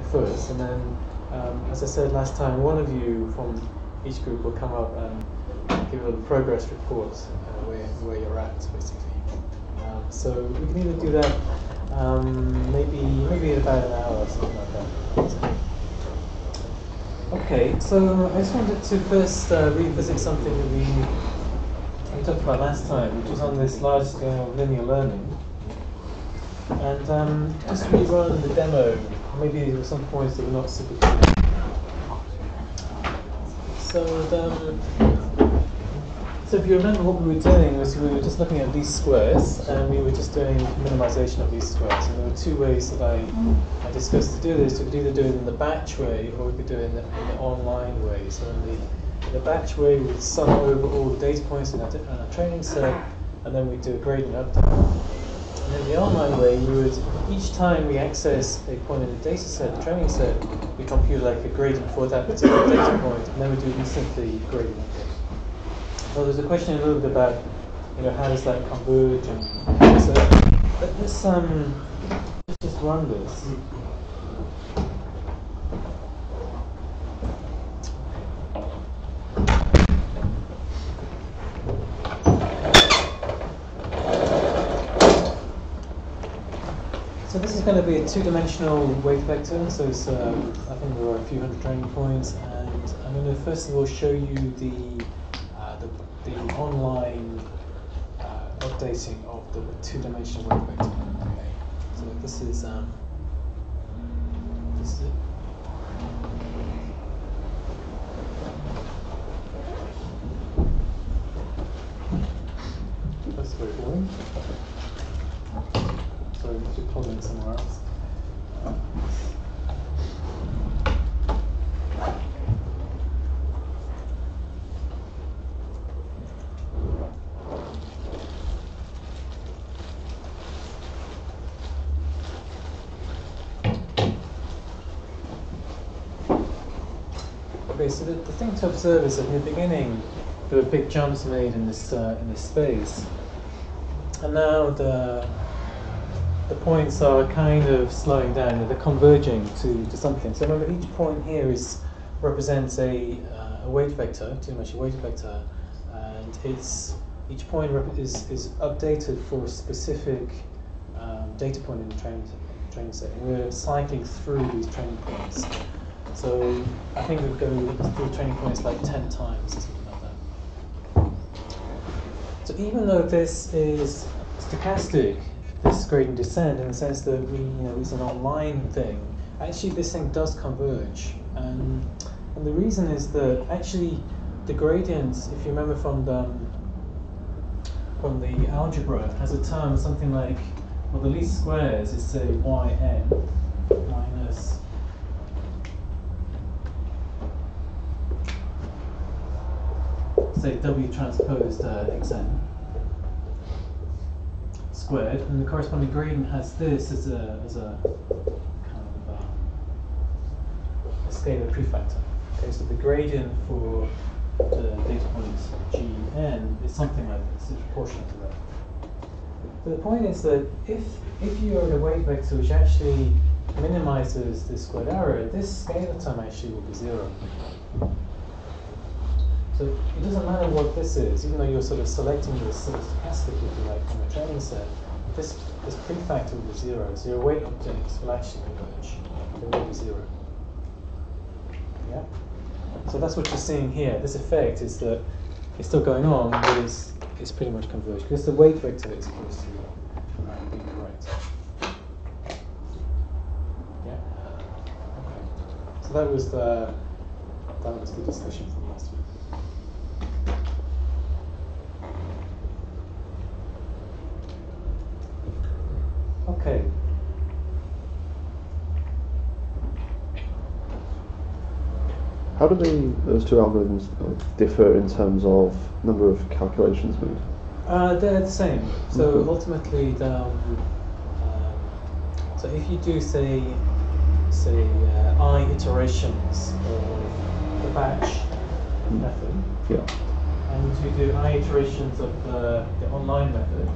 thing first, and then, um, as I said last time, one of you from each group will come up and give a little progress report uh, where, where you're at, basically. Um, so we can either do that um, maybe maybe in about an hour or something like that. Okay, so I just wanted to first uh, revisit something that we, we talked about last time, which was on this large scale linear learning. And um, just rerun the demo. Maybe there were some points that were not super clear. So, um, so if you remember what we were doing was we were just looking at these squares and we were just doing minimization of these squares. And there were two ways that I, I discussed to do this. We could either do it in the batch way or we could do it in the, in the online way. So in the, in the batch way, we would sum over all the data points in our, in our training set and then we'd do a gradient update. And in the online way, we would each time we access a point in the data set, the training set, we compute like a gradient for that particular data point, and then we do instantly gradient. So there's a question a little bit about, you know, how does that converge? And so let's um, let's just run this. Is going to be a two-dimensional weight vector. So it's, um, I think there are a few hundred training points, and I'm going to first of all show you the uh, the, the online uh, updating of the two-dimensional weight vector. Okay. So this is um, this is it. That's very boring. Sorry, I should pull in somewhere else. Okay, so the, the thing to observe is that in the beginning there were big jumps made in this uh, in this space, and now the the points are kind of slowing down. They're converging to, to something. So remember, each point here is represents a, uh, a weight vector, too much a weight vector, and it's each point is, is updated for a specific um, data point in the training training set. And we're cycling through these training points. So I think we've go through training points like ten times or something like that. So even though this is stochastic, this gradient descent in the sense that we, you know, it's an online thing. Actually, this thing does converge, and and the reason is that actually the gradients, if you remember from the from the algebra, has a term something like well, the least squares is say yn minus say w transposed uh, xn squared, and the corresponding gradient has this as a, as a kind of uh, a scalar prefactor. Okay, so the gradient for the data points gn is something like this, it's proportional to that. But the point is that if if you are in a weight vector which actually minimizes this squared error, this scalar term actually will be zero. So it doesn't matter what this is, even though you're sort of selecting this sort stochastic, if you like, from a training set, this, this prefactor will be zero. So your weight objects will actually converge. They will be zero. Yeah? So that's what you're seeing here. This effect is that it's still going on, but it's, it's pretty much converged. Because the weight vector is supposed to correct. Yeah? Okay. So that was the, that was the discussion from last week. Okay. How do the, those two algorithms differ in terms of number of calculations made? Uh, they're the same. So Okay. ultimately, the, um, um, so if you do say, say uh, i iterations of the batch Mm. method, Yeah. and you do i iterations of the, the online method,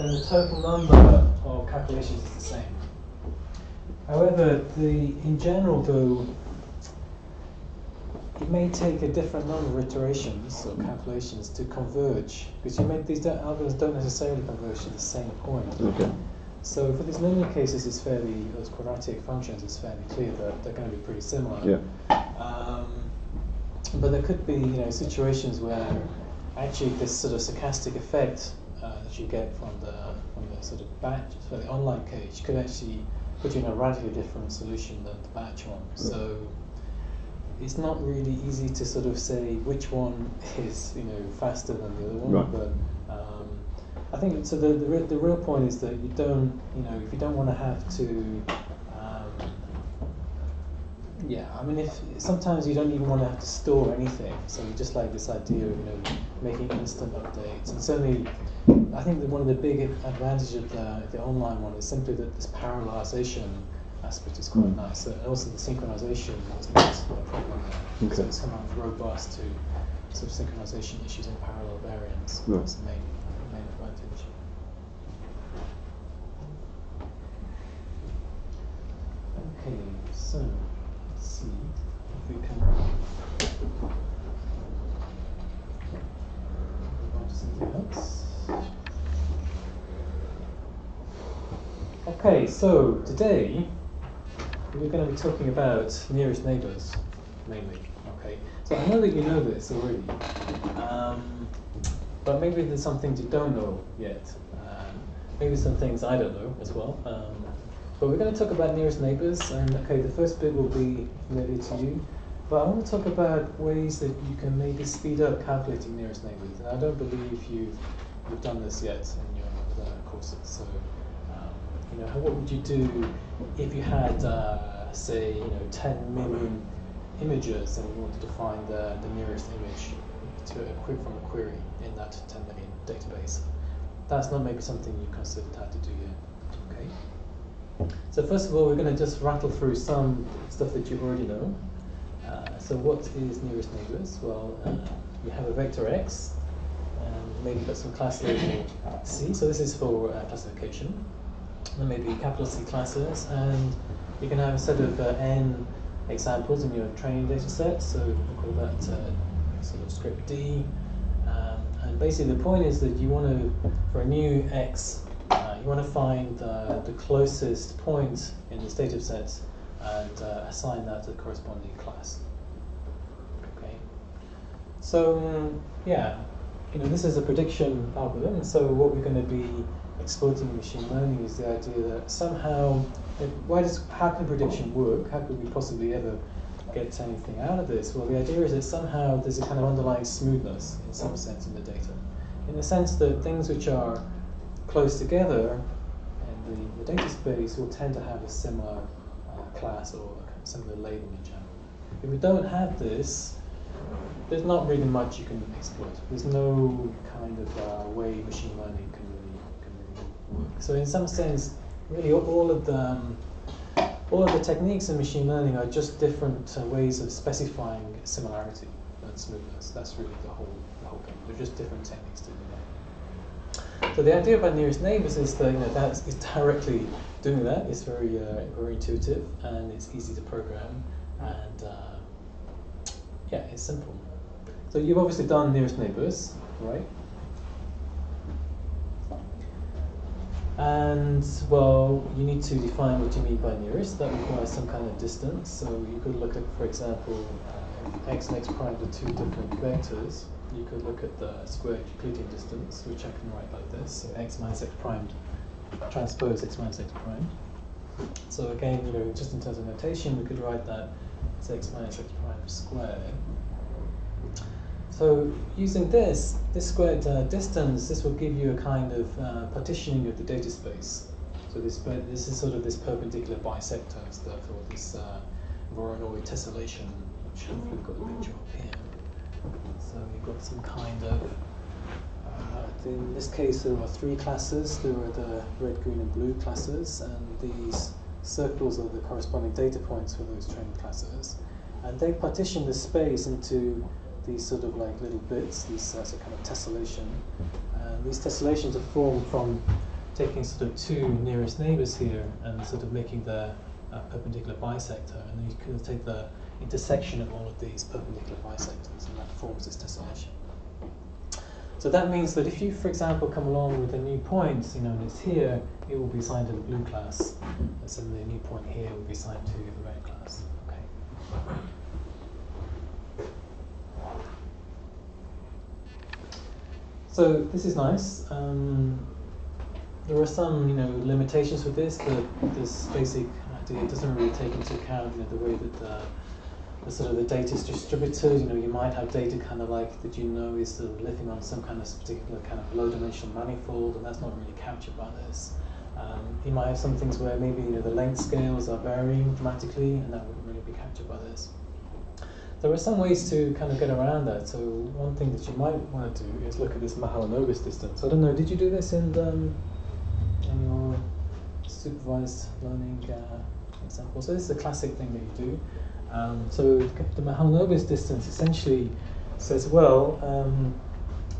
then the total number of calculations is the same. However, the in general though, it may take a different number of iterations or calculations to converge because you make these algorithms don't necessarily converge to the same point. Okay. So for these linear cases, it's fairly those quadratic functions. It's fairly clear that they're going to be pretty similar. Yeah. Um, but there could be you know situations where actually this sort of stochastic effect that you get from the from the sort of batch, so the online cage, could actually put you in a radically different solution than the batch one. So it's not really easy to sort of say which one is you know faster than the other one. Right. But um, I think so. The, the the real point is that you don't you know if you don't want to have to yeah, I mean, if sometimes you don't even want to have to store anything, so you just like this idea of you know making instant updates. And certainly, I think that one of the big advantages of the, the online one is simply that this parallelization aspect is quite Mm. nice, and also the synchronization is not a problem there. So Okay. it's somehow robust to sort of synchronization issues in parallel variants. Right. That's the main main advantage. Okay, so see if we can. Okay, so today we're going to be talking about nearest neighbours mainly. Okay, so I know that you know this already, um, but maybe there's some things you don't know yet. Um, maybe some things I don't know as well. Um, but we're going to talk about nearest neighbours, and okay, the first bit will be familiar to you. But I want to talk about ways that you can maybe speed up calculating nearest neighbours. And I don't believe you've you've done this yet in your uh, courses. So, um, you know, what would you do if you had, uh, say, you know, 10 million images and you wanted to find the, the nearest image to a quick from a query in that 10 million database? That's not maybe something you considered how to do yet. Okay. So first of all, we're going to just rattle through some stuff that you already know. Uh, so what is nearest neighbors? Well, uh, you have a vector x, and maybe got some class label c. So this is for uh, classification. And maybe capital C classes, and you can have a set of uh, n examples in your training data set. So we'll call that uh, sort of script D. Um, and basically, the point is that you want to, for a new x, you want to find uh, the closest point in this data set and uh, assign that to the corresponding class. Okay. So um, yeah, you know this is a prediction algorithm. So what we're going to be exploiting in machine learning is the idea that somehow, why does how can prediction work? How could we possibly ever get anything out of this? Well, the idea is that somehow there's a kind of underlying smoothness in some sense in the data, in the sense that things which are close together in the, the data space will tend to have a similar uh, class or similar label in general. If we don't have this, there's not really much you can exploit. There's no kind of uh, way machine learning can really, can really work. So in some sense, really all- of the um, all of the techniques in machine learning are just different uh, ways of specifying similarity and smoothness. That's really the whole the whole thing. They're just different techniques to. So the idea of our nearest neighbors is that you know that's directly doing that. It's very uh, very intuitive and it's easy to program and uh, yeah, it's simple. So you've obviously done nearest neighbors, right? And well, you need to define what you mean by nearest. That requires some kind of distance. So you could look at, for example, uh, x and x prime are two different vectors. You could look at the squared Euclidean distance, which I can write like this: so x minus x prime transpose x minus x prime. So again, you know, just in terms of notation, we could write that as x minus x prime squared. So using this, this squared uh, distance, this will give you a kind of uh, partitioning of the data space. So this this is sort of this perpendicular bisector, so therefore this uh, Voronoi tessellation, which hopefully we've got a picture of here. So you've got some kind of, uh, in this case there are three classes. There are the red, green and blue classes, and these circles are the corresponding data points for those training classes. And they partition the space into these sort of like little bits, these uh, sort of kind of tessellation. And these tessellations are formed from taking sort of two nearest neighbors here and sort of making the uh, perpendicular bisector, and then you can take the intersection of all of these perpendicular bisectors, and that forms this tessellation. So that means that if you, for example, come along with a new point, you know, and it's here, it will be assigned to the blue class, and so the new point here will be assigned to the red class. Okay. So this is nice. Um, there are some, you know, limitations with this. The this basic idea doesn't really take into account, you know, the way that the, the sort of the data is distributed. You know, you might have data kind of like that you know is sort of living on some kind of particular kind of low-dimensional manifold, and that's not really captured by this. Um, you might have some things where maybe you know the length scales are varying dramatically, and that wouldn't really be captured by this. There are some ways to kind of get around that. So one thing that you might want to do is look at this Mahalanobis distance. I don't know. Did you do this in um, in your supervised learning uh, example? So this is a classic thing that you do. Um, so the Mahalanobis distance essentially says, well, um,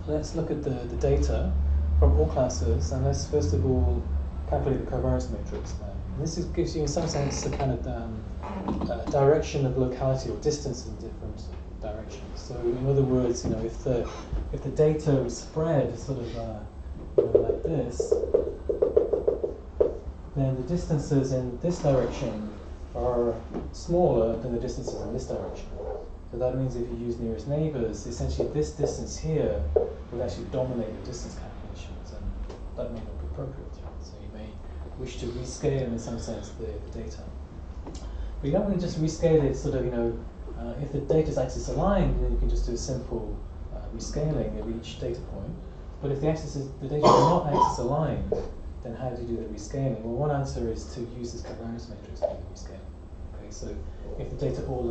let's look at the, the data from all classes, and let's first of all calculate the covariance matrix. And this is, gives you, in some sense, a kind of um, uh, direction of locality or distance in different directions. So, in other words, you know, if the if the data is spread sort of uh, you know, like this, then the distances in this direction are smaller than the distances in this direction. So that means if you use nearest neighbors, essentially this distance here would actually dominate your distance calculations, and that may not be appropriate. So you may wish to rescale, in some sense, the, the data. But you don't want to just rescale it sort of, you know, uh, if the data is axis aligned, then you can just do a simple uh, rescaling of each data point. But if the axis is, the data is not axis aligned, then how do you do the rescaling? Well, one answer is to use this covariance matrix to do the rescaling. Okay, so if the data all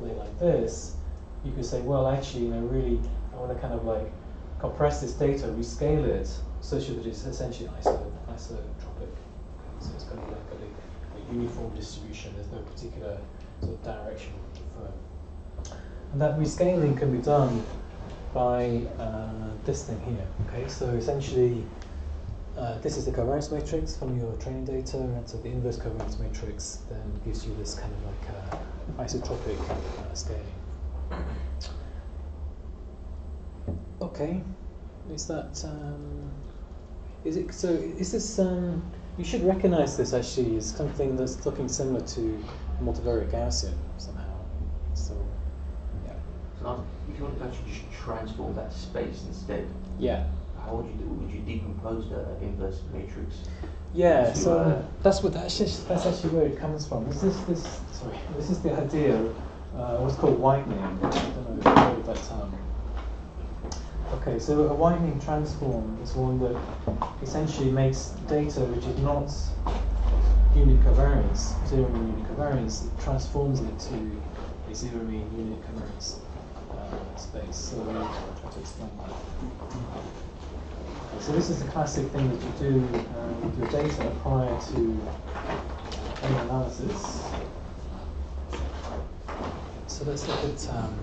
lay like this, you could say, well, actually, you know, really, I want to kind of like compress this data, rescale it, so that it's essentially iso isotropic. Okay, so it's to be like a, a, uniform distribution. There's no particular sort of direction preferred. And that rescaling can be done by uh, this thing here. Okay, so essentially uh, this is the covariance matrix from your training data, and so the inverse covariance matrix then gives you this kind of like uh, isotropic uh, scaling. Okay, is that um, is it? So is this? Um, you should recognize this actually as something that's looking similar to multivariate Gaussian somehow. So yeah. So if you want to actually just transform that space instead. Yeah how would you do, would you decompose the inverse matrix? Yeah, so uh, that's what that's just, that's actually where it comes from. This is this sorry, this is the idea uh, what's called whitening. I don't know if you've heard of that term. Okay, so a whitening transform is one that essentially makes data which is not unit covariance, zero mean unit covariance, it transforms it to a zero mean unit covariance uh, space. So I'll try to explain that. So this is the classic thing that you do uh, with your data prior to any analysis. So let's look at um,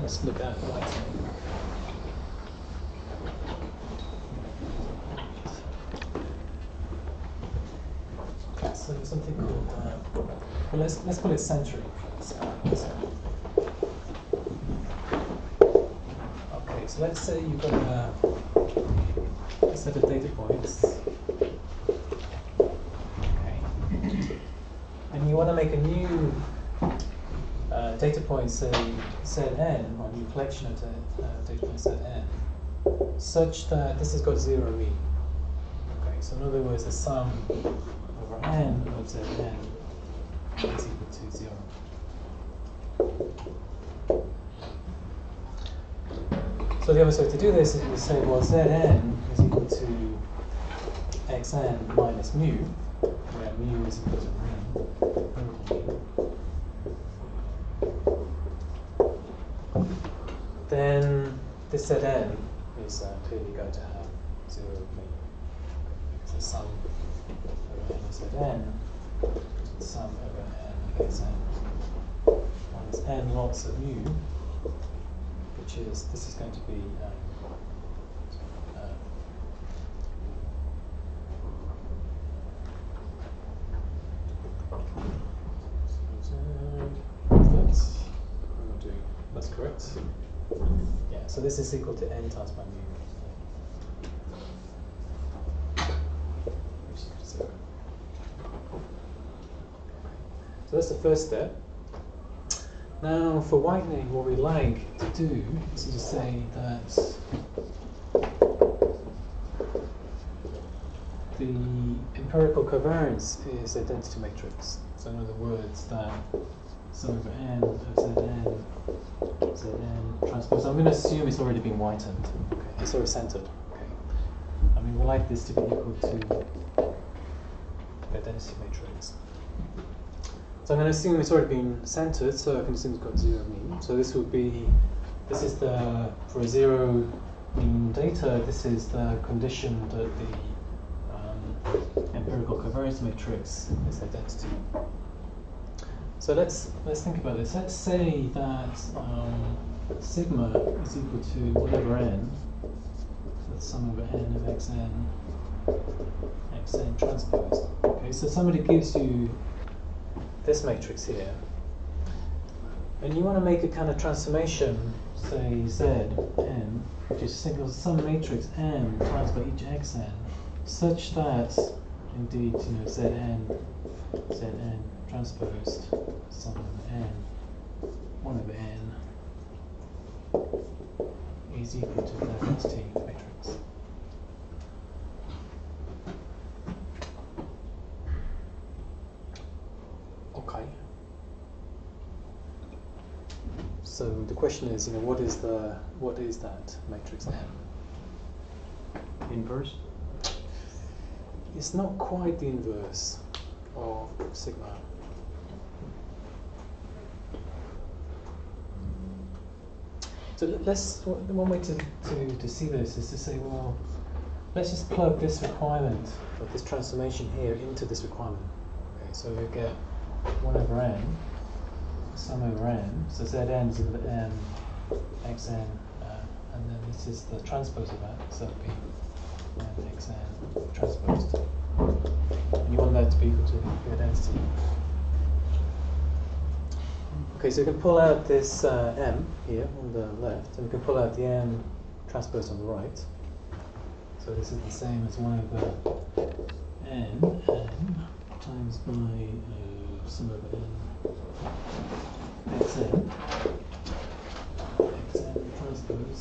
let's look at whitening. So something called uh, well, let's let's call it centering. So let's say you've got a, a set of data points. Okay. And you want to make a new uh, data point, say set n, or a new collection of uh, data points set n, such that this has got zero mean. Okay, so in other words, the sum over n of z n is equal to zero. So the other way to do this is we say, well, Zn is equal to xn minus mu, where mu is equal to mean. Then this Zn is uh, clearly going to have zero mean. Because the sum over n is Zn, sum over n xn minus n lots of mu which is this is going to be um, uh, that's, correct. Yeah, so this is equal to n times my mu. So that's the first step. Now, for whitening, what we like to do is to say that the empirical covariance is a identity matrix. So in other words, that sum over n of zn, zn transpose. I'm going to assume it's already been whitened. Okay, it's already centered. Okay. I mean, we like this to be equal to the identity matrix. So I'm going to assume it's already been centered, so I can assume it's got zero mean. So this would be, this is the, for a zero mean data, this is the condition that the um, empirical covariance matrix is identity. So let's let's think about this. Let's say that um, sigma is equal to whatever n, that's sum over n of xn, xn transpose. Okay, so somebody gives you this matrix here, and you want to make a kind of transformation, say z n, which is single some matrix m times by each xn, such that indeed you know zn zn transposed sum over n, 1 over n is equal to the identity matrix. Okay. So the question is, you know, what is the what is that matrix M? Inverse? It's not quite the inverse of sigma. So let's one one way to, to, to see this is to say, well, let's just plug this requirement of this transformation here into this requirement. Okay, so you get one over n, sum over n. So zn is equal to m xn, uh, and then this is the transpose of that. So it'll be m xn transposed. And you want that to be equal to the identity. Okay, so you can pull out this uh, m here on the left, and you can pull out the m transpose on the right. So this is the same as 1 over n, n times by uh, sum over n xn, xn transpose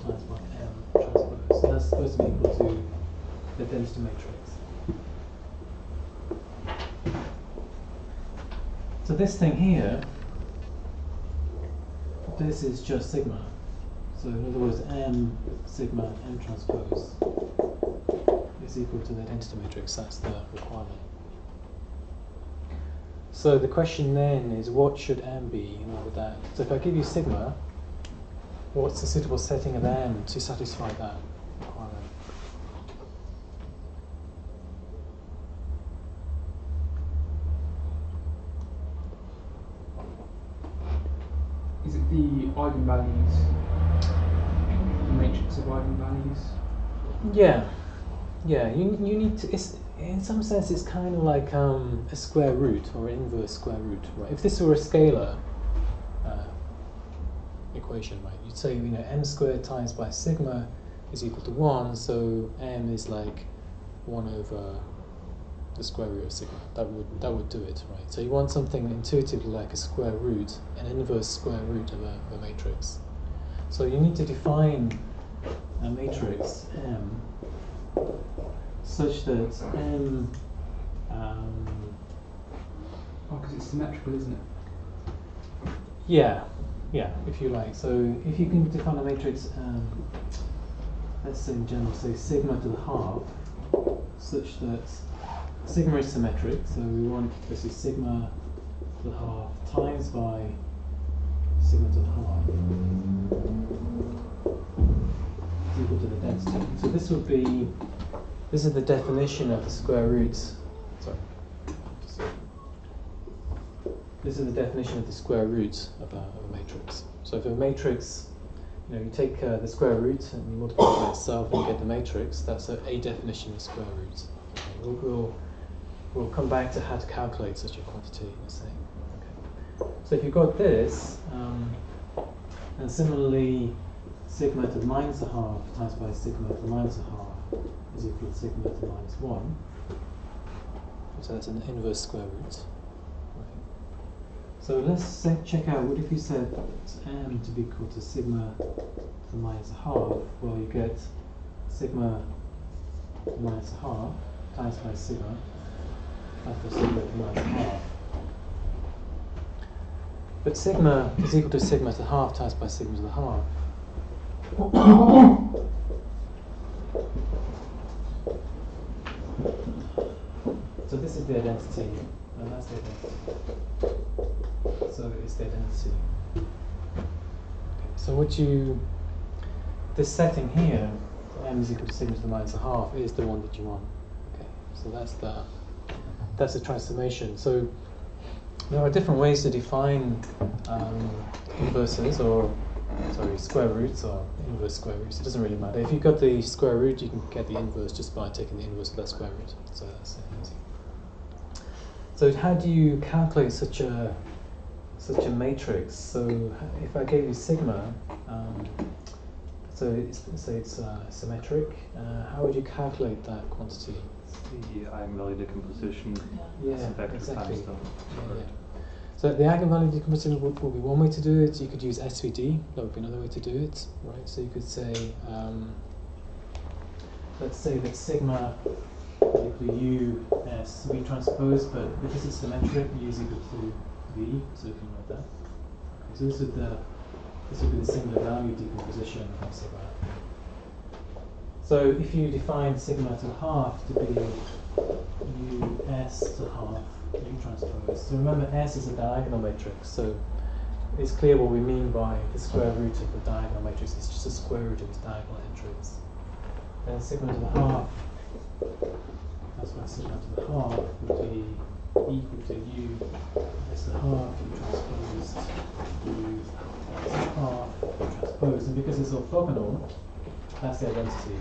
times by m transpose. That's supposed to be equal to the identity matrix. So this thing here, this is just sigma. So in other words, m sigma m transpose is equal to the identity matrix. That's the requirement. So the question then is, what should m be in order that? So if I give you sigma, what's the suitable setting of m to satisfy that requirement? Is it the eigenvalues? The matrix of eigenvalues? Yeah, yeah. You you need to. In some sense it's kind of like um, a square root or an inverse square root, right? If this were a scalar uh, equation, right, you'd say you know m squared times by sigma is equal to one, so m is like one over the square root of sigma. That would that would do it, right? So you want something intuitively like a square root, an inverse square root of a, of a matrix. So you need to define a matrix M such that M um, Oh, because it's symmetrical, isn't it? yeah yeah if you like. So if you can define a matrix um, let's say in general say sigma to the half such that sigma is symmetric. So we want this is sigma to the half times by sigma to the half is equal to the identity. So this would be this is the definition of the square roots. sorry this is the definition of the square root of a, of a matrix. So if a matrix, you know, you take uh, the square root and you multiply it by itself and you get the matrix, that's a, a definition of square root. Okay, we'll, we'll, we'll come back to how to calculate such a quantity in a second. So if you've got this, um, And similarly, sigma to the minus a half times by sigma to the minus a half is equal to sigma to the minus 1. So that's an inverse square root. Right. So let's say, check out what if you said m to be equal to sigma to the minus a half? Well, you get sigma to the minus a half times by sigma times by sigma to the minus a half. But sigma is equal to sigma to the half times by sigma to the half. So this is the identity, and that's the identity. So it's the identity. So what you, this setting here, m is equal to sigma to the minus a half, is the one that you want. Okay, so that's the, that's the transformation. So there are different ways to define um, inverses or sorry square roots or inverse square roots. It doesn't really matter. If you've got the square root, you can get the inverse just by taking the inverse of that square root. So that's easy. So how do you calculate such a such a matrix? So if I gave you sigma, um, so it's, say it's uh, symmetric, uh, how would you calculate that quantity? The eigenvalue decomposition Yeah, is vector exactly. Yeah, yeah. So the eigenvalue decomposition would, would be one way to do it. You could use SVD. That would be another way to do it, right? So you could say, um, let's say that sigma equal u s v transpose, but because it's symmetric, u is equal to v. So you can write that. Okay, so this would the this would be the singular value decomposition of sigma. So if you define sigma to half to be u s to half So remember S is a diagonal matrix, so it's clear what we mean by the square root of the diagonal matrix. It's just a square root of its diagonal entries. Then sigma to the half, that's why sigma to the half would be equal to u s to the half u transpose u s to half u transpose. And because it's orthogonal, that's the identity.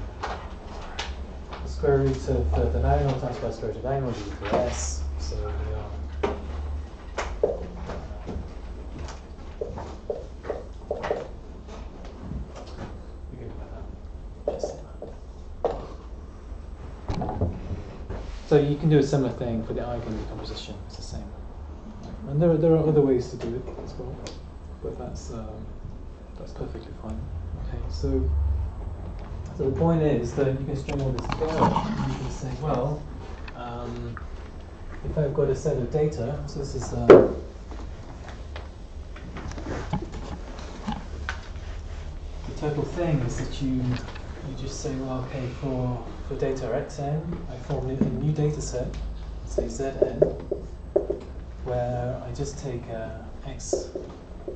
The square root of the diagonal times by square root of the diagonal is equal to s. So we are. We can put that. Yes. So you can do a similar thing for the eigen decomposition. It's the same. And there are, there are other ways to do it as well, but that's um, that's perfectly fine. Okay, so so the point is that you can string all this together. and You can say, well, um, if I've got a set of data, so this is uh, the total thing is that you you just say, well, okay, for for data xn, I form a new data set, say zn, where I just take uh, x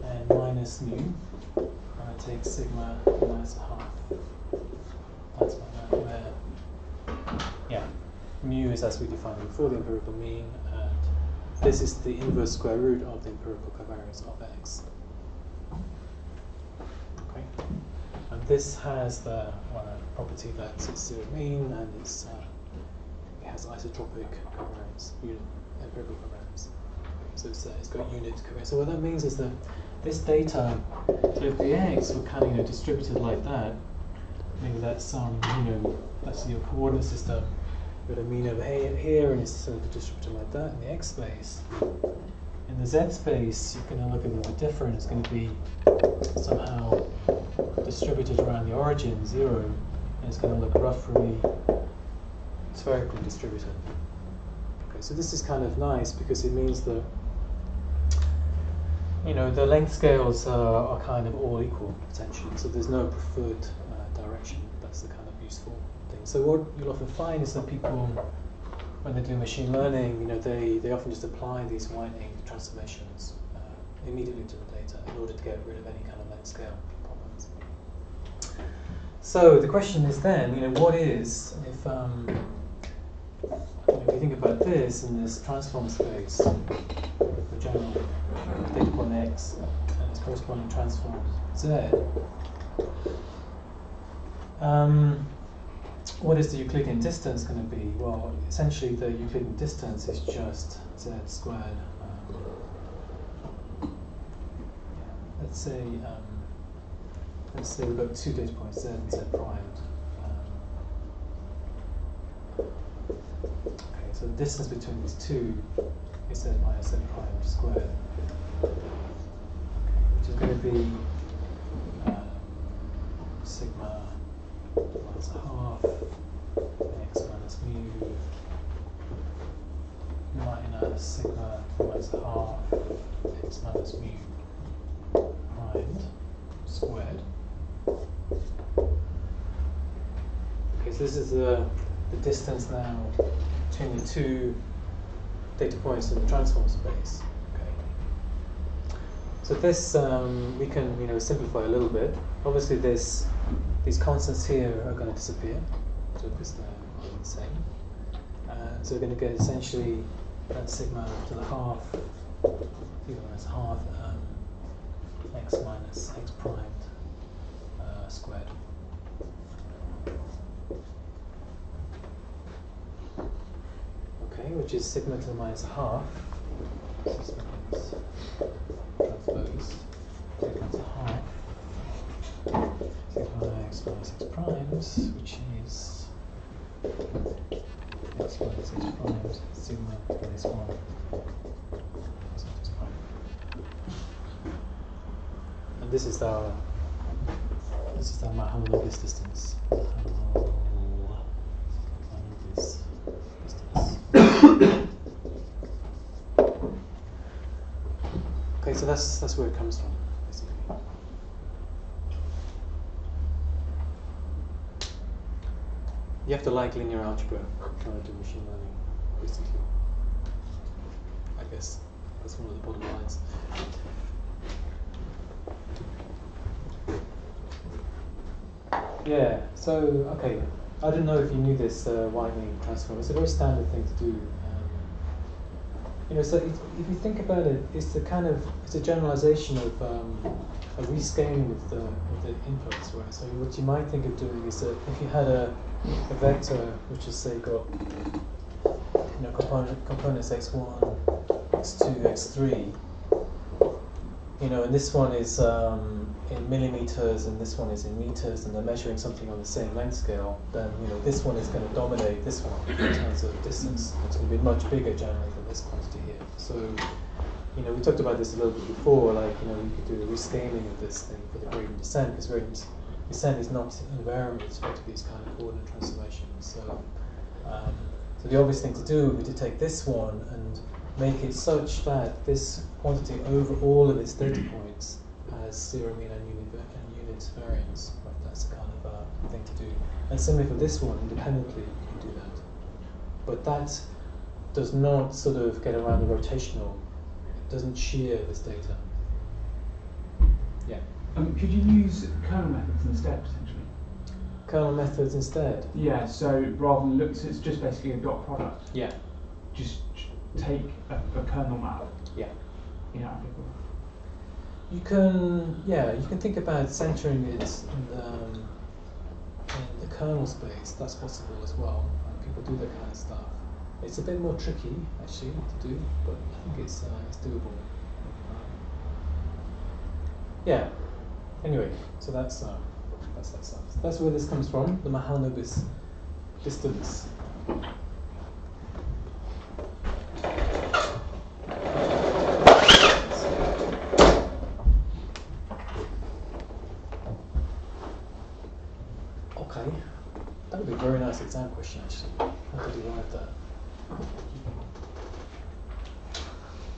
and minus mu, and I take sigma minus half. That's my where yeah, mu is as we defined before the empirical mean, and this is the inverse square root of the empirical covariance of x. Okay, and this has the property that it's zero mean and it's uh, it has isotropic covariance, unit empirical covariance. So it's, uh, it's got unit covariance. So what that means is that this data, so if the x were kind of you know distributed like that, maybe that's um you know that's your coordinate system. Got a mean over here, here and it's sort of distributed like that in the x space. In the z space, you're going to look a little bit different. It's going to be somehow distributed around the origin, zero, and it's going to look roughly spherically distributed. Okay, so this is kind of nice because it means that you know the length scales uh, are kind of all equal potentially, so there's no preferred uh, direction. That's the kind of useful. So what you'll often find is that people, when they do machine learning, you know, they, they often just apply these whitening transformations uh, immediately to the data in order to get rid of any kind of length scale problems. So the question is then, you know, what is if um, if you think about this in this transform space, the general data point x and its corresponding transform z. Um, what is the Euclidean distance going to be? Well, essentially the Euclidean distance is just z squared. Um, let's say um, let's say we've got two data points, Z and Z prime. Um, okay, so the distance between these two is Z minus Z prime squared. Okay, which is going to be um, sigma minus half x minus mu minus sigma minus half x minus mu primed squared. Okay, so this is the, the distance now between the two data points in the transform space. Okay. So this um, we can you know simplify a little bit. Obviously, this these constants here are going to disappear, they're the same. Uh, so we're going to get essentially that sigma to the half, sigma minus half um, x minus x primed uh, squared. Okay, which is sigma to the minus half. Transpose half sigma x minus x primes, which is x minus x primes sigma plus x prime. And this is our this is our Mahalanobis distance. Mahalanobis distance. okay, so that's that's where it comes from, basically. You have to like linear algebra to do machine learning, basically. I guess that's one of the bottom lines. Yeah, so, okay, I don't know if you knew this uh, whitening transform. It's a very standard thing to do. Um, you know, so if, you think about it, it's the kind of, it's a generalization of um, a rescaling of the, of the inputs, right? So what you might think of doing is that if you had a, a vector which is say got you know component components x1, x2, x3, you know, and this one is um, in millimeters and this one is in meters, and they're measuring something on the same length scale, then you know this one is going to dominate this one in terms of distance. It's going to be much bigger generally than this quantity here. So you know, we talked about this a little bit before, like, you know, you could do a rescaling of this thing for the gradient descent, because gradient descent is not invariant with respect to these kind of coordinate transformations. So, um, so the obvious thing to do would be to take this one and make it such that this quantity over all of its data points has zero mean and unit, and unit variance. Right? That's the kind of uh, thing to do. And similarly for this one, independently, you can do that. But that does not sort of get around the rotational it doesn't shear this data. Yeah. Um, could you use kernel methods instead, potentially? Kernel methods instead. Yeah, so rather than look, so it's just basically a dot product. Yeah. Just take a, a kernel map. Yeah. In applicable. You can, yeah, you can think about centering it in the, um, in the kernel space. That's possible as well. And people do that kind of stuff. It's a bit more tricky actually to do, but I think it's uh, it's doable. Um, yeah. Anyway, so that's uh, that's. That's where this comes from. The Mahalanobis distance. Okay, that would be a very nice exam question actually. How to derive that?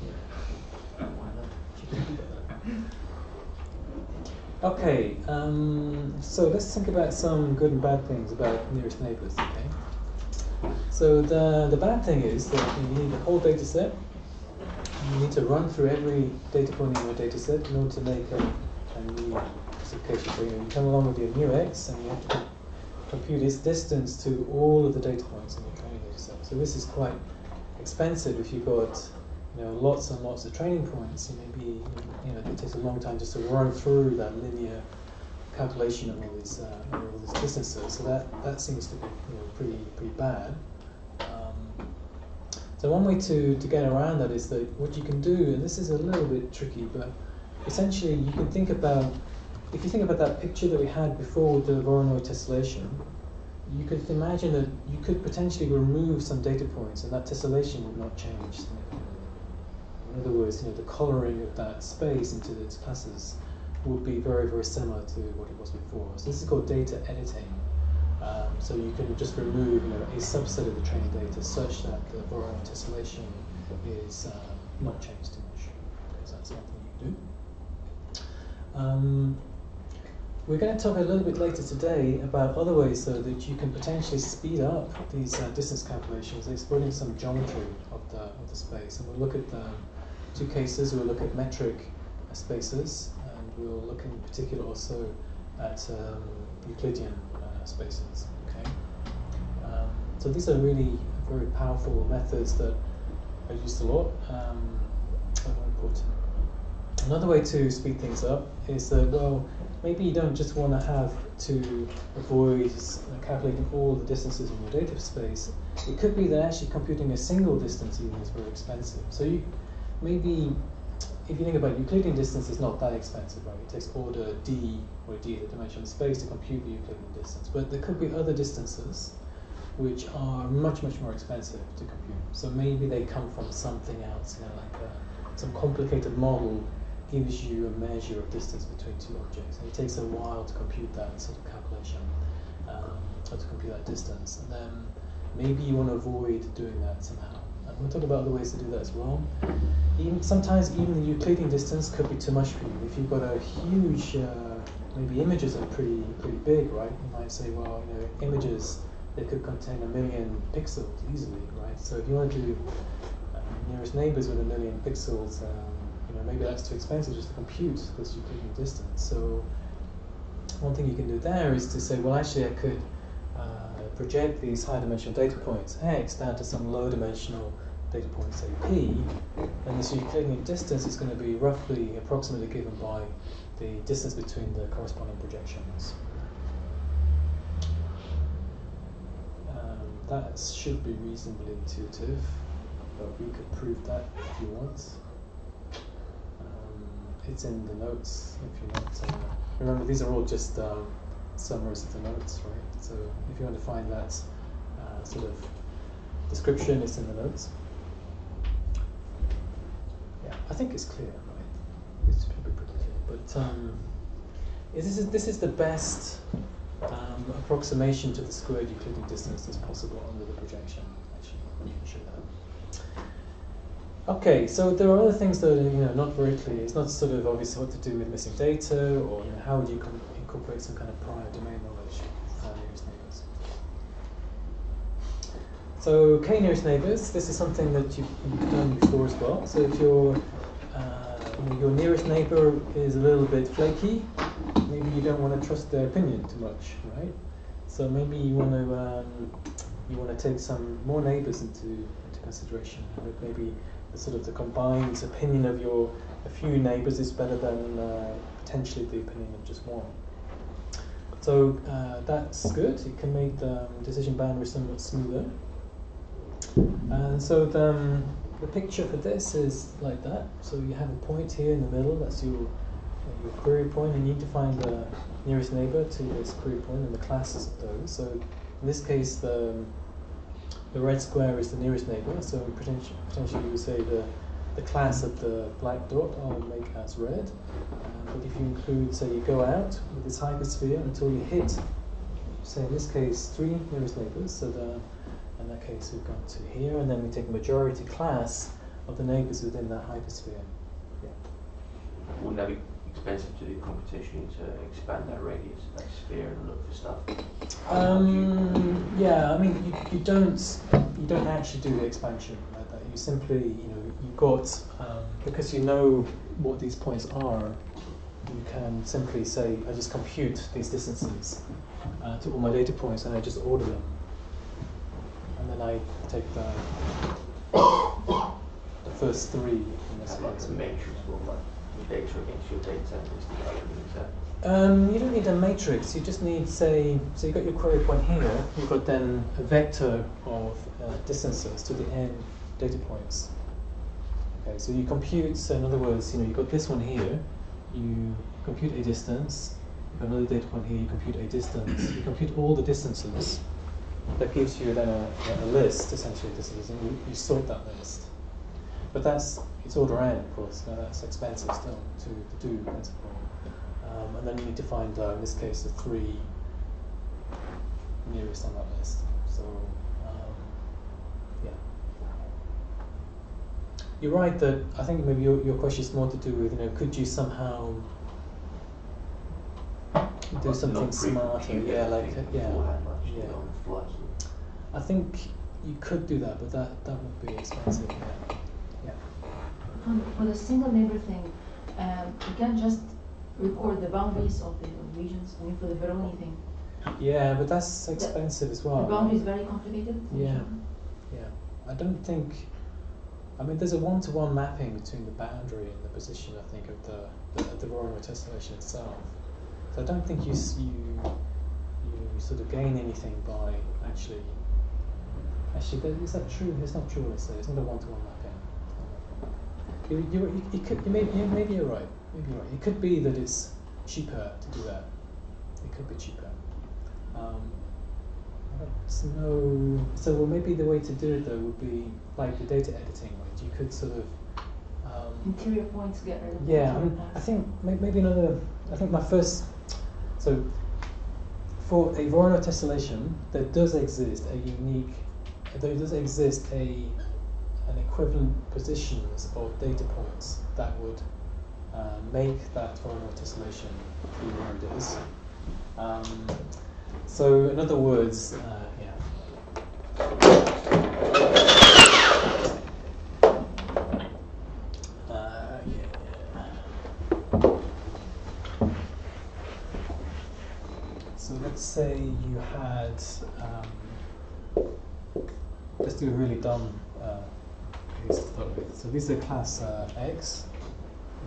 Yeah. Why not? Okay, um, so let's think about some good and bad things about nearest neighbors. Okay. So the the bad thing is that you need a whole data set. You need to run through every data point in your data set in order to make a, a new classification. So you, you come along with your new x and you have to compute its distance to all of the data points in your training data set. So this is quite expensive if you've got you know lots and lots of training points. Maybe you know it takes a long time just to run through that linear calculation of all these uh, all these distances. So that that seems to be you know pretty pretty bad. Um, so one way to, to get around that is that what you can do, and this is a little bit tricky, but essentially you can think about if you think about that picture that we had before the Voronoi tessellation, you could imagine that you could potentially remove some data points and that tessellation would not change significantly. In other words, you know, the coloring of that space into its classes would be very, very similar to what it was before. So this is called data editing. Um, so you can just remove you know, a subset of the training data such that the Voronoi tessellation is uh, not changed too much. Because that's one thing you can do. Um, we're going to talk a little bit later today about other ways so that you can potentially speed up these uh, distance calculations, exploiting some geometry of the, of the space. And we'll look at the two cases. We'll look at metric spaces, and we'll look in particular also at um, Euclidean uh, spaces. Okay. Um, so these are really very powerful methods that are used a lot, um, are important. Another way to speed things up is that, well, maybe you don't just want to have to avoid calculating all the distances in your data space. It could be that actually computing a single distance even is very expensive. So you maybe if you think about Euclidean distance, it's not that expensive, right? It takes order d, or d is the dimension of space to compute the Euclidean distance. But there could be other distances which are much, much more expensive to compute. So maybe they come from something else, you know, like a, some complicated model gives you a measure of distance between two objects. And it takes a while to compute that sort of calculation, um, or to compute that distance. And then maybe you want to avoid doing that somehow. We'll talk about other ways to do that as well. Even, sometimes even the Euclidean distance could be too much for you. If you've got a huge, uh, maybe images are pretty pretty big, right? You might say, well, you know, images they could contain a million pixels easily, right? So if you want to do uh, nearest neighbors with a million pixels, um, you know, maybe that's too expensive just to compute this Euclidean distance. So one thing you can do there is to say, well, actually, I could uh, project these high dimensional data points x down to some low dimensional data point, say p, and this Euclidean distance is going to be roughly approximately given by the distance between the corresponding projections. Um, that should be reasonably intuitive, but we could prove that if you want it's in the notes if you want. Uh, remember, these are all just um, summaries of the notes, right? So if you want to find that uh, sort of description, it's in the notes. I think it's clear, right? It's probably pretty clear. But um, this is this is the best um, approximation to the squared Euclidean distance that's possible under the projection. Actually, you can show that. Okay, so there are other things that are you know not very clear. It's not sort of obvious what to do with missing data, or you know, how would you incorporate some kind of prior domain knowledge uh, nearest neighbors. So k nearest neighbors, this is something that you've, done before as well. So if your uh, your nearest neighbor is a little bit flaky, maybe you don't want to trust their opinion too much, right? So maybe you want to um, you want to take some more neighbors into into consideration. Maybe the sort of the combined opinion of your a few neighbours is better than uh, potentially the opinion of just one. So uh, that's good. It can make the um, decision boundary somewhat smoother. And so the, um, the picture for this is like that. So you have a point here in the middle. That's your uh, your query point, and you need to find the nearest neighbour to this query point and the classes of those. So in this case, the the red square is the nearest neighbor, so potentially, potentially you would say the, the class of the black dot I'll make as red. Um, but if you include, say, you go out with this hypersphere until you hit, say in this case, three nearest neighbors, so the, in that case we've gone to here, and then we take a majority class of the neighbors within that hypersphere. Yeah. Wouldn't that be expensive to do computation to expand that radius, that sphere, and look for stuff? Um, yeah, I mean, you, you don't you don't actually do the expansion like that. You simply, you know, you've got um, because you know what these points are. You can simply say, I just compute these distances uh, to all my data points, and I just order them, and then I take the the first three in this Like the matrix, like data against your data Um, you don't need a matrix. You just need, say, so you've got your query point here. You've got then a vector of uh, distances to the n data points. Okay, so you compute. So in other words, you know, you've got this one here. You compute a distance, you've got another data point here, you compute a distance, you compute all the distances. That gives you then a, a list, essentially, distances, and you, you sort that list. But that's, it's order n, of course, now that's expensive still to, to do. Um, and then you need to find, uh, in this case, the three nearest on that list. So, um, yeah. You're right that I think maybe your, your question is more to do with, you know, could you somehow do something smarter? pre-compute Yeah, like, yeah. beforehand, like you yeah. do on the fly, so- I think you could do that, but that, that would be expensive, yeah. Yeah. Um, for the single neighbor thing, um, you can't just record the boundaries of the regions, I mean, for the Voronoi thing. Yeah, but that's expensive as well. The boundary is very complicated. Yeah. Yeah. I don't think. I mean, there's a one-to-one mapping between the boundary and the position. I think of the the, the Voronoi tessellation itself. So I don't think you you you sort of gain anything by actually. Actually, is that true? It's not true. Let's say it's not a one-to-one mapping. You, you, you, you could, you may, maybe you're right. Maybe you're right. It could be that it's cheaper to do that. It could be cheaper. Um, I don't. So, well, maybe the way to do it though would be like the data editing, right? You could sort of. Um, Interior points get rid of. yeah, I, mean, I think may- maybe another. I think my first. So, for a Voronoi tessellation, there does exist a unique. There does exist a an equivalent positions of data points that would uh, make that Voronoi tessellation be where it is. Um, so, in other words, uh, yeah. Uh, yeah, yeah. So let's say you had, um, let's do a really dumb uh, case to start with. So these are class uh, X,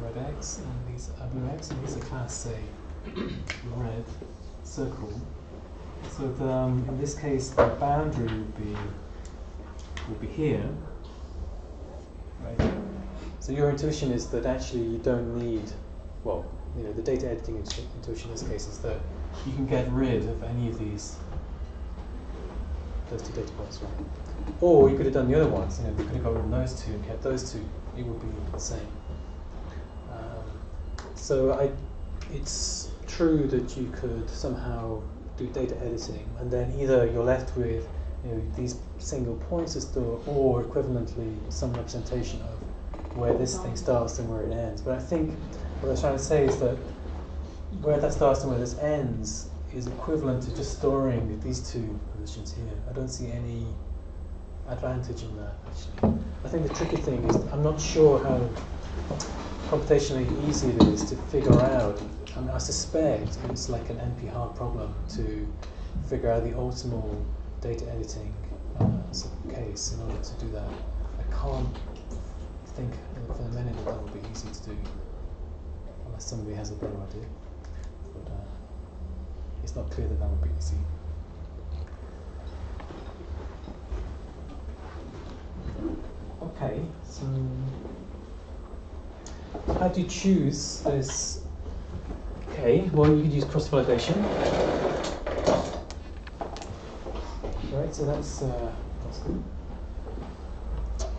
red X, and these are blue X, and these are class say red circle. So the, um, in this case, the boundary would be would be here, right? So your intuition is that actually you don't need, well, you know, the data editing intu- intuition in this case is that you can get rid of any of these those two data points, right? Or you could have done the other ones. You know, you could have got rid of those two and kept those two. It would be the same. Um, so I, it's true that you could somehow do data editing, and then either you're left with you know, these single points to store, or equivalently some representation of where this thing starts and where it ends. But I think what I was trying to say is that where that starts and where this ends is equivalent to just storing these two positions here. I don't see any advantage in that actually. I think the tricky thing is I'm not sure how computationally easy it is to figure out. I mean, I suspect it's like an NP hard problem to figure out the optimal data editing uh, case in order to do that. I can't think for the minute that that would be easy to do unless somebody has a better idea. But it's not clear that that would be easy. Okay, so how do you choose this? Okay, well you could use cross validation. Right, so that's uh, that's good.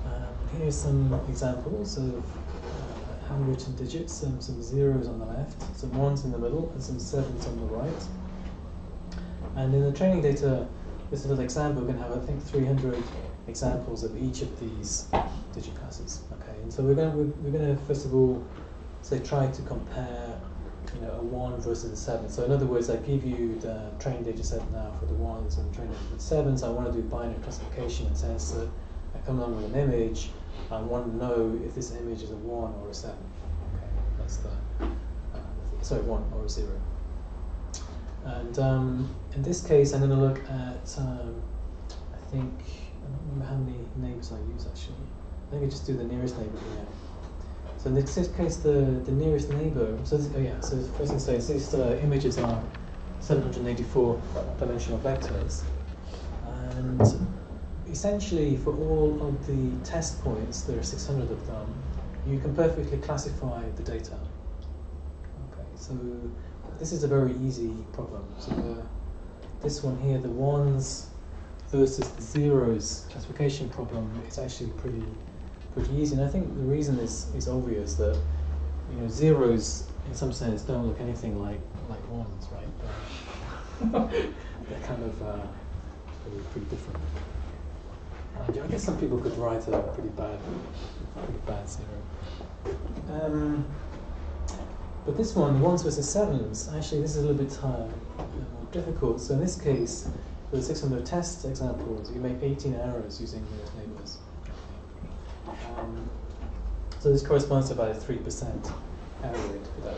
Um, here's some examples of uh, handwritten digits, some, some zeros on the left, some ones in the middle, and some sevens on the right. And in the training data, this little example, we're going to have, I think, 300 examples of each of these digit classes. Okay, and so we're going to, we're, going to first of all, say, try to compare, you know, a one versus a seven. So in other words, I give you the training data set now for the ones and training data for the sevens. I want to do binary classification in the sense that I come along with an image. I want to know if this image is a one or a seven. Okay, that's the uh, sorry, one or a zero. And um, in this case, I'm going to look at, um, I think, I don't remember how many neighbors I use actually. I think I just do the nearest neighbor here. So in this case, the, the nearest neighbor, so this, oh yeah, so first thing to say, is these uh, images are 784 dimensional vectors. And essentially, for all of the test points, there are 600 of them, you can perfectly classify the data. Okay, so this is a very easy problem. So the, this one here, the ones versus the zeros classification problem is actually pretty pretty easy. And I think the reason is is obvious that you know zeros in some sense don't look anything like like ones, right? They're, they're kind of uh, pretty, pretty different. And I guess some people could write a pretty bad pretty bad zero. Um, but this one, ones versus sevens, actually this is a little bit uh, more difficult. So in this case, for the 600 test examples, you make 18 errors using nearest neighbors. Um, so this corresponds to about a 3% error rate for that.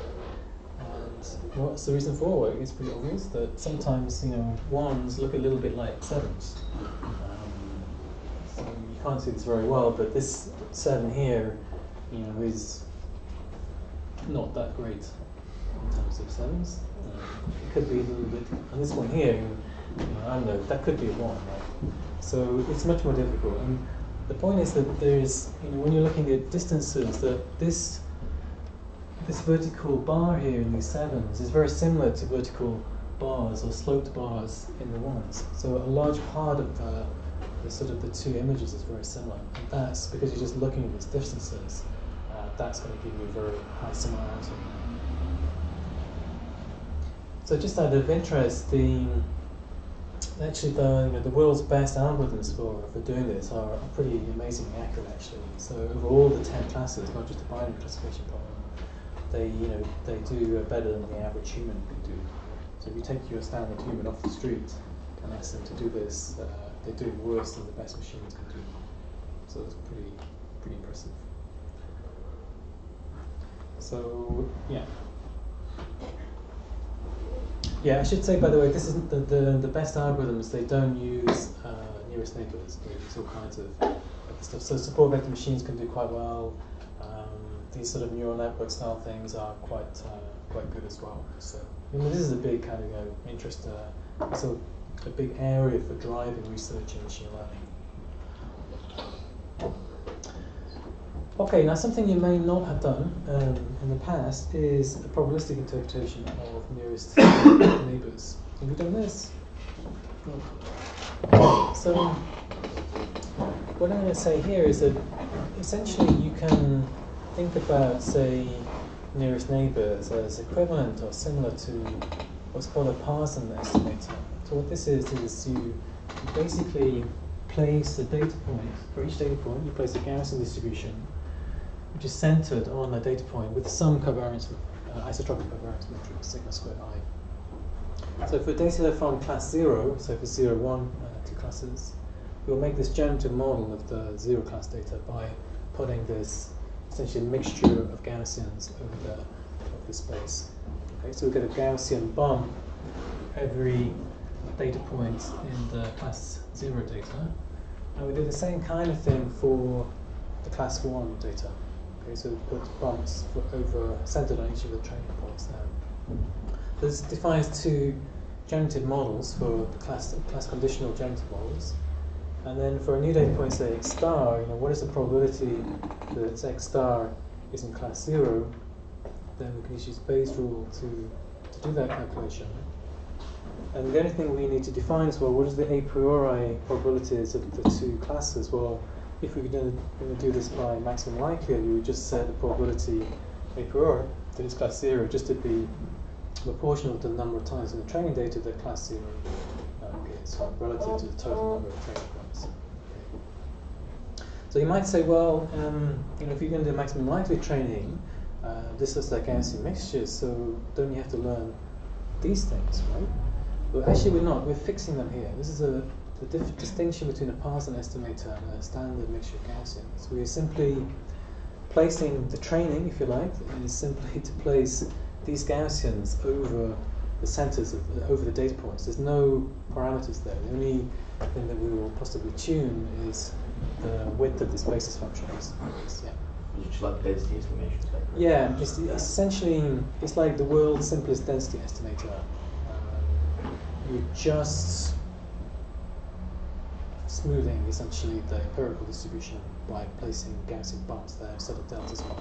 And what's the reason for it? It's pretty obvious that sometimes, you know, ones look a little bit like sevens. Um, so you can't see this very well, but this seven here, you know, is not that great in terms of sevens. Uh, it could be a little bit, and this one here, you know, I don't know, that could be a one, right? So it's much more difficult. And the point is that there's, you know, when you're looking at distances, that this this vertical bar here in these sevens is very similar to vertical bars or sloped bars in the ones. So a large part of the, the sort of the two images is very similar. And that's because you're just looking at these distances. Uh, that's going to give you a very high similarity. So just out of interest, the actually the you know, the world's best algorithms for, for doing this are, pretty amazingly accurate actually. So over all the ten classes, not just the binary classification problem, they you know they do better than the average human could do. So if you take your standard human off the street and ask them to do this, uh, they're doing worse than the best machines can do. So it's pretty pretty impressive. So yeah. Yeah, I should say by the way, this isn't the, the, the best algorithms. They don't use uh, nearest neighbors. They use all kinds of stuff. So support vector machines can do quite well. Um, these sort of neural network style things are quite uh, quite good as well. So I mean, this is a big kind of you know, interest. Uh, a big area for driving research in machine learning. Okay, now something you may not have done um, in the past is a probabilistic interpretation of nearest neighbours. Have you done this? So, what I'm going to say here is that essentially you can think about, say, nearest neighbours as equivalent or similar to what's called a Parzen estimator. So what this is is you basically place a data point, for each data point you place a Gaussian distribution which is centered on a data point with some covariance, uh, isotropic covariance matrix, sigma squared i. So for data from class 0, so for 0, 1, uh, two classes, we'll make this generative model of the 0 class data by putting this essentially mixture of Gaussians over the, over the space. Okay, so we get a Gaussian bump every data point in the class 0 data. And we do the same kind of thing for the class 1 data. Okay, so we've put bumps over centered on each of the training points there. This defines two generative models for class class conditional generative models. And then for a new data point, say x star, you know, what is the probability that x star is in class zero? Then we can use Bayes' rule to, to do that calculation. And the only thing we need to define is well, what is the a priori probabilities of the two classes? Well, if we were going to do this by maximum likelihood, you would just set the probability a priori that it's class zero just to be proportional to the number of times in the training data that class zero appears relative to the total number of training points. So you might say, well, um, you know, if you're going to do maximum likelihood training, uh, this is like Gaussian mixtures, so don't you have to learn these things, right? But actually, we're not. We're fixing them here. This is a the dif- distinction between a Parzen estimator and a standard mixture of Gaussians. We're simply placing the training, if you like, is simply to place these Gaussians over the centers of over the data points. There's no parameters there. The only thing that we will possibly tune is the width of this basis function. Is, is, yeah. Just like density estimation. is? Yeah, it's, it's essentially it's like the world's simplest density estimator. Um, you just smoothing essentially the empirical distribution by placing Gaussian bumps there instead of deltas on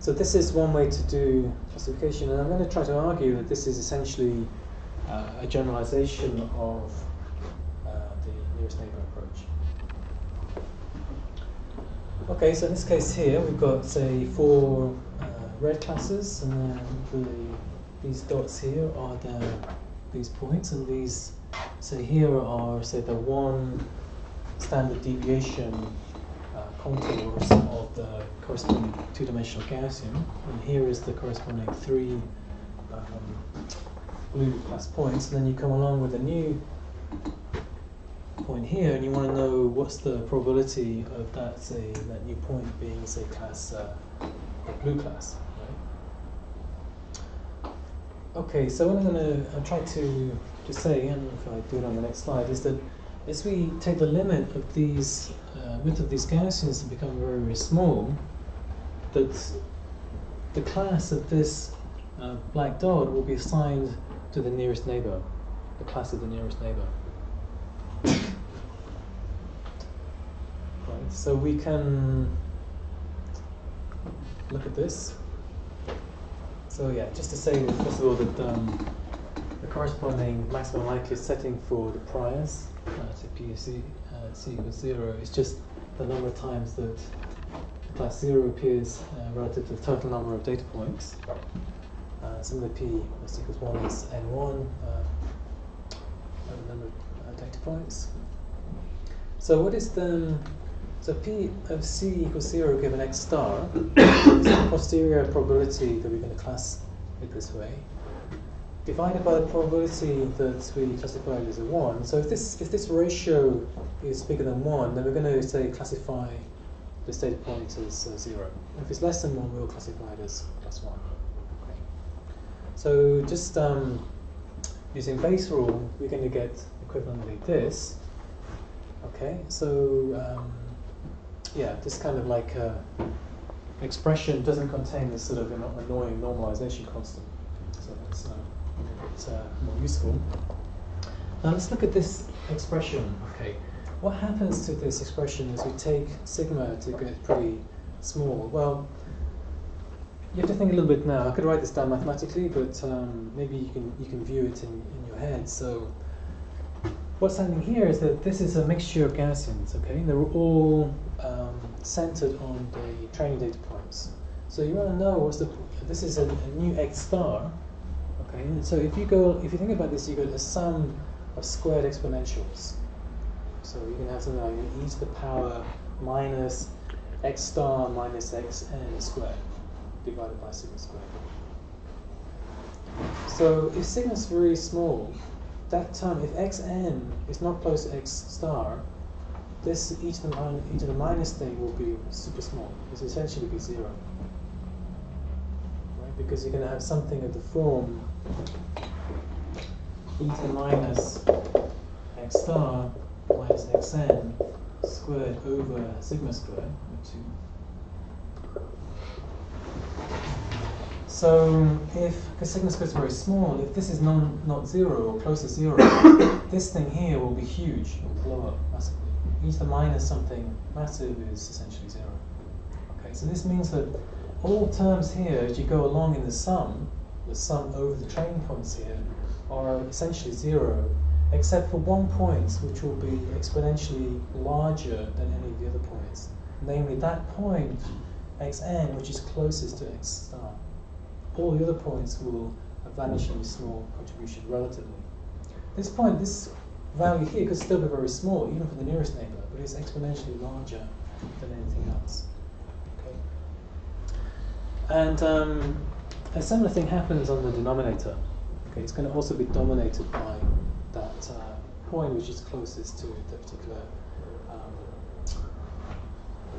So this is one way to do classification, and I'm going to try to argue that this is essentially uh, a generalization of uh, the nearest neighbor approach. Okay, so in this case here, we've got, say, four uh, red classes, and then the, these dots here are the, these points, and these, say, here are, say, the one standard deviation uh, contours of the corresponding two-dimensional Gaussian, and here is the corresponding three um, blue class points, and then you come along with a new point here, and you want to know what's the probability of that, say, that new point being, say, class, uh, blue class? Okay, so what I'm going to try to, to say, and if I do it on the next slide, is that as we take the limit of these, uh, width of these Gaussians to become very, very small, that the class of this uh, black dot will be assigned to the nearest neighbor, the class of the nearest neighbor. Right, so we can look at this. So yeah, just to say first of all that um, the corresponding maximum likelihood setting for the priors uh, to P C, uh, C equals zero is just the number of times that class zero appears uh, relative to the total number of data points. Uh, similar P plus equals one is n1, uh, the number of uh, data points. So what is the so P of C equals zero given x star is the posterior probability that we're going to class it this way, divided by the probability that we classified as a one. So if this if this ratio is bigger than one, then we're going to say classify this data point as uh, zero. If it's less than one, we'll classify it as plus one. Okay. So just um, using Bayes rule, we're going to get equivalently this. Okay, so um, yeah, this kind of like uh, expression doesn't contain this sort of annoying normalization constant. So that's uh, it's uh, more useful. Now let's look at this expression. Okay, what happens to this expression as we take sigma to get pretty small? Well, you have to think a little bit now. I could write this down mathematically, but um, maybe you can you can view it in, in your head. So what's happening here is that this is a mixture of Gaussians, okay? They're all um, centered on the training data points. So you want to know what's the, this is a, a, new x star, okay? So if you go, if you think about this, you got a sum of squared exponentials. So you can have something like e to the power minus x star minus x n squared divided by sigma squared. So if sigma is very small, that term, if xn is not close to x star, this e to the, minus, e to the minus thing will be super small. It's essentially be zero. Right? Because you're going to have something of the form e to the minus x star minus xn squared over sigma squared, 2. So if, because sigma squared is very small, if this is non, not zero or close to zero, this thing here will be huge, it will blow up massively. E to the minus something massive is essentially zero. Okay, so this means that all terms here, as you go along in the sum, the sum over the training points here, are essentially zero, except for one point which will be exponentially larger than any of the other points, namely that point xn which is closest to x star all the other points will vanish have vanishingly small contribution relatively. This point, this value here could still be very small, even for the nearest neighbor, but it's exponentially larger than anything else. Okay. And um, a similar thing happens on the denominator. Okay, it's going to also be dominated by that uh, point which is closest to the particular. Um,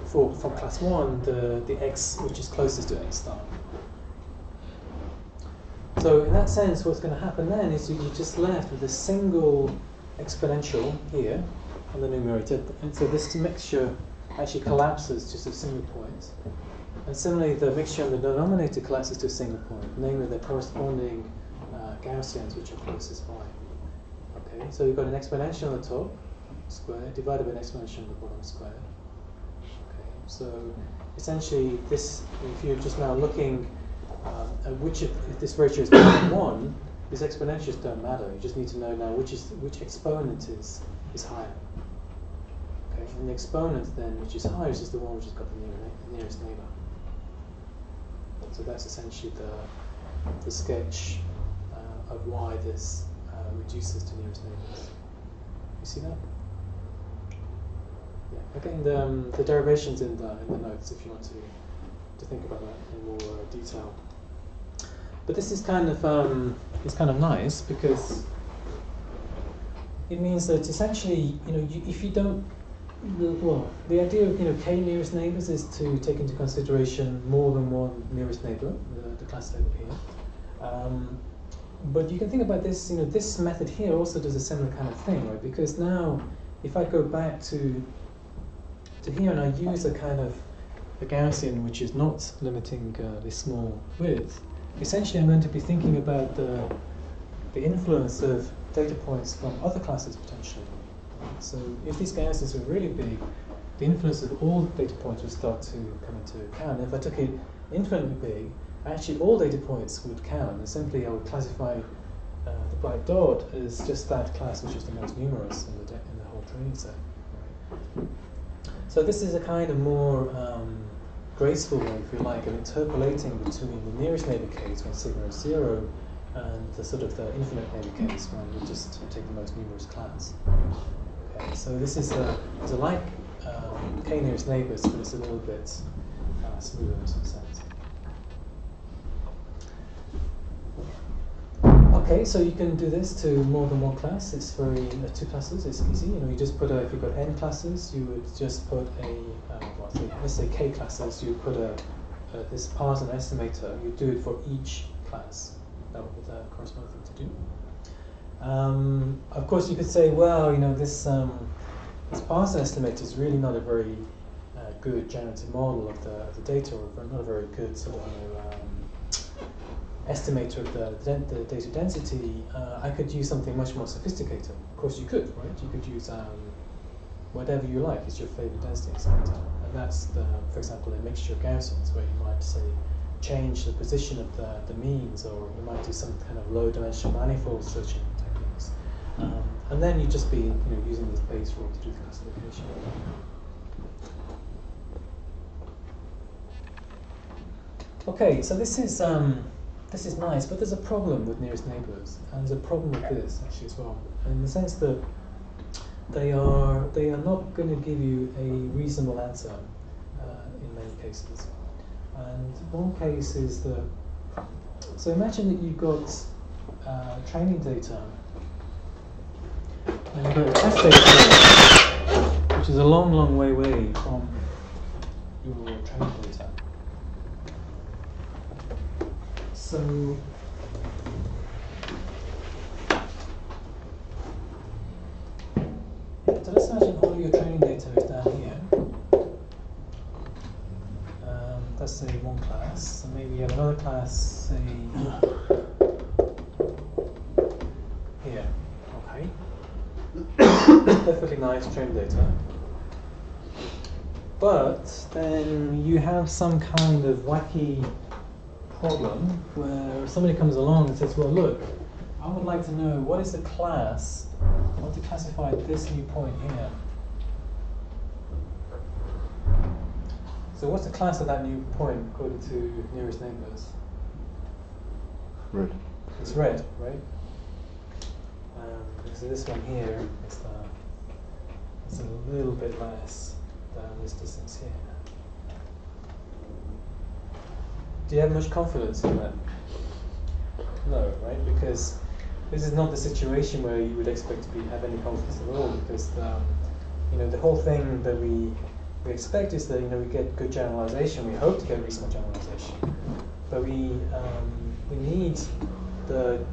for from class one, the the x which is closest to x star. So in that sense, what's going to happen then is you're just left with a single exponential here on the numerator. And so this mixture actually collapses just a single point. And similarly, the mixture on the denominator collapses to a single point, namely the corresponding uh, Gaussians, which are closest by. Okay, so you've got an exponential on the top, square, divided by an exponential on the bottom, square. Okay, so essentially this, if you're just now looking um, at which, if, if this ratio is 1, these exponentials don't matter. You just need to know now which is which exponent is, is higher. Okay, and the exponent then, which is higher, is the one which has got the near, nearest neighbour. So that's essentially the, the sketch uh, of why this uh, reduces to nearest neighbours. You see that? Yeah. Again, the, um, the derivations in the in the notes if you want to to think about that in more uh, detail. But this is kind of um, it's kind of nice because it means that essentially, you know, you, if you don't, well, the idea of you know k nearest neighbours is to take into consideration more than one nearest neighbour, the, the class over here. Um, but you can think about this, you know, this method here also does a similar kind of thing, right? Because now, if I go back to to here and I use a kind of a Gaussian which is not limiting uh, this small width, essentially I'm going to be thinking about the, the influence of data points from other classes potentially. So if these Gaussians were really big, the influence of all data points would start to come into account. If I took it infinitely big, actually all data points would count, and simply I would classify uh, the black dot as just that class which is the most numerous in the, in the whole training set. So this is a kind of more um, graceful way, if you like, of interpolating between the nearest neighbor case when sigma is zero and the sort of the infinite neighbor case when we just take the most numerous class. Okay, so this is a, it's a like um, k nearest neighbors, but it's a little bit uh, smoother in some sense. Okay, so you can do this to more than one class. It's very uh, two classes. It's easy. You know, you just put a, if you've got n classes, you would just put a uh, let's say k classes. You put a, a this Parzen estimator. You do it for each class. That would be the corresponding thing to do. Um, of course, you could say, well, you know, this um, this Parzen estimator is really not a very uh, good generative model of the, of the data, or not a very good sort of um, estimator of the, the data density, uh, I could use something much more sophisticated. Of course, you could, right? You could use um, whatever you like is your favorite density estimator. And that's, the, for example, a mixture of Gaussians where you might say change the position of the, the means or you might do some kind of low dimensional manifold searching techniques. Um, and then you'd just be you know, using this Bayes rule to do the classification. Okay, so this is um, this is nice, but there's a problem with nearest neighbours, and there's a problem with this actually as well, in the sense that they are they are not going to give you a reasonable answer uh, in many cases. And one case is that so imagine that you've got uh, training data and you've got a test data, which is a long, long way away from your training data. So so let's imagine all your training data is down here. Um, that's say one class, and maybe you have another class, say here. Okay. Perfectly nice training data. But then you have some kind of wacky problem where somebody comes along and says, well, look, I would like to know what is the class, I want to classify this new point here. So what's the class of that new point according to nearest neighbors? Red. It's red, right? Um, so this one here is the, it's a little bit less than this distance here. Do you have much confidence in that? No, right? Because this is not the situation where you would expect to be have any confidence at all. Because um, you know the whole thing that we we expect is that you know we get good generalization. We hope to get reasonable generalization, but we um, we need the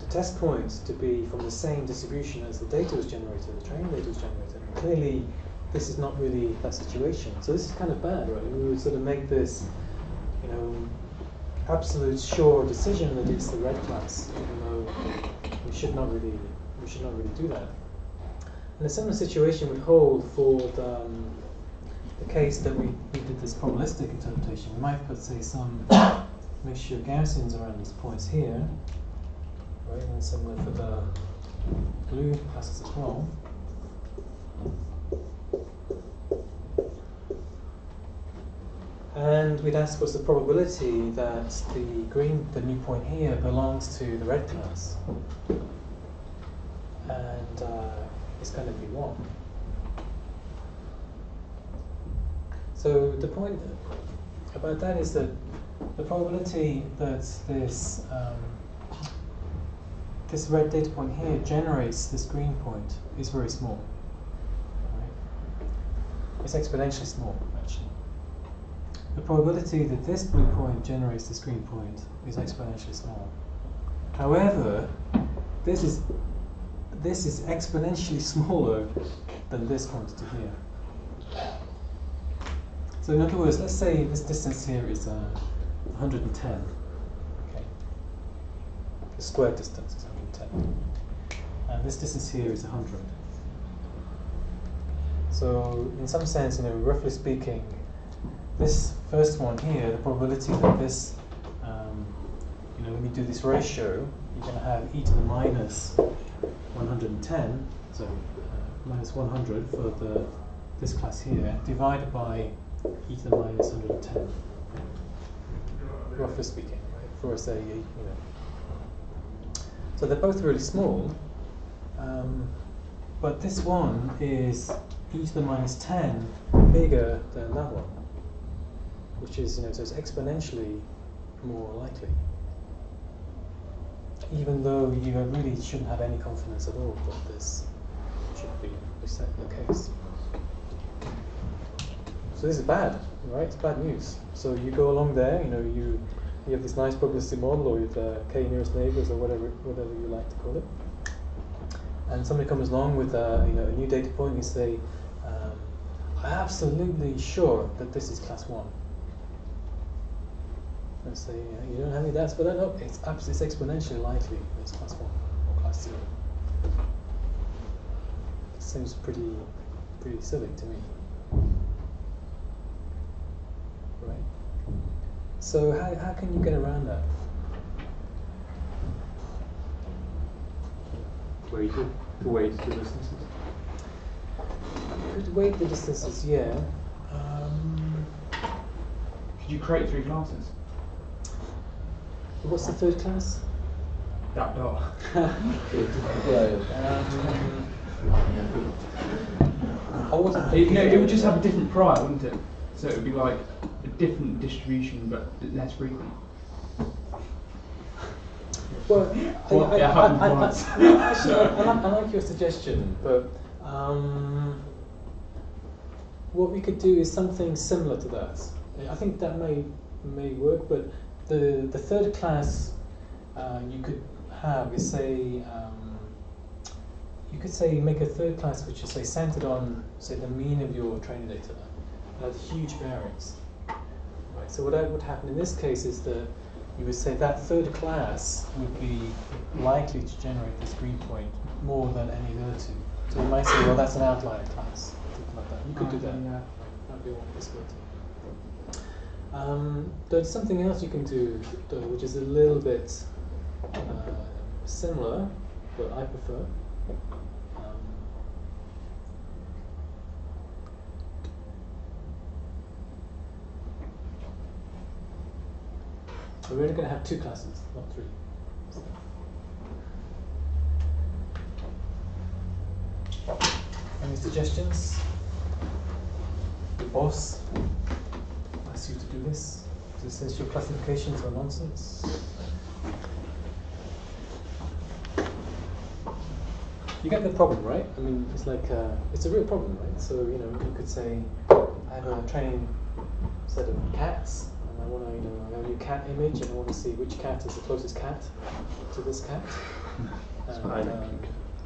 the test points to be from the same distribution as the data was generated, the training data was generated. And clearly, this is not really that situation. So this is kind of bad, right? We would sort of make this, you know, absolute sure decision that it's the red class, even though we should not really we should not really do that. And a similar situation would hold for the um, the case that we, we did this probabilistic interpretation, we might put, say, some mixture of Gaussians around these points here, right, and similar for the blue classes as well. And we'd ask what's the probability that the green, the new point here, belongs to the red class. And uh, it's going to be 1. So the point about that is that the probability that this um, this red data point here generates this green point is very small. Right? It's exponentially small. The probability that this blue point generates this green point is exponentially small. However, this is this is exponentially smaller than this quantity here. So in other words, let's say this distance here is uh, 110. Okay. The square distance is 110. And this distance here is 100. So in some sense, you know, roughly speaking, this first one here, the probability that this, um, you know, when you do this ratio, you're going to have e to the minus 110, so uh, minus 100 for the this class here, divided by e to the minus 110. Roughly speaking, right? For say, you know. So they're both really small, um, but this one is e to the minus 10 bigger than that one, which is, you know, so it's exponentially more likely. Even though you really shouldn't have any confidence at all that this should be the case. So this is bad, right? It's bad news. So you go along there, you know, you you have this nice probabilistic model or with k nearest neighbors or whatever whatever you like to call it, and somebody comes along with uh, you know a new data point, and you say, um, I'm absolutely sure that this is class one. And say uh, you don't have any doubts, but I know it's it's exponentially likely it's class one or class zero. It seems pretty pretty silly to me. Right. So how, how can you get around that? Weight it, to weight the distances. Could weight the distances, yeah. Um, Could you create three classes? What's the third class? That dot. Um, I wasn't It, no, it would just have a different prior, wouldn't it? So it would be like a different distribution, but less frequent. Well, Well, I, I, happened I, I, actually, I, I, like, I like your suggestion, but um, what we could do is something similar to that. I think that may may work, but the the third class uh, you could have is say um, you could say make a third class which is say centered on say the mean of your training data, and has huge variance. Right. So what would happen in this case is that you would say that third class would be likely to generate this green point more than any of the other two. So you might say, well, that's an outlier class, like that. You could do that. Yeah. That'd be one possibility. Um, there's something else you can do, though, which is a little bit uh, similar, but I prefer. Um, We're only going to have two classes, not three. Any suggestions? The boss asks you to do this. It says your classifications are nonsense. You get the problem, right? I mean, it's like uh, it's a real problem, right? So you know, you could say, I have a training set of cats, and I want to, you know, I have a new cat image, and I want to see which cat is the closest cat to this cat. And, I, um,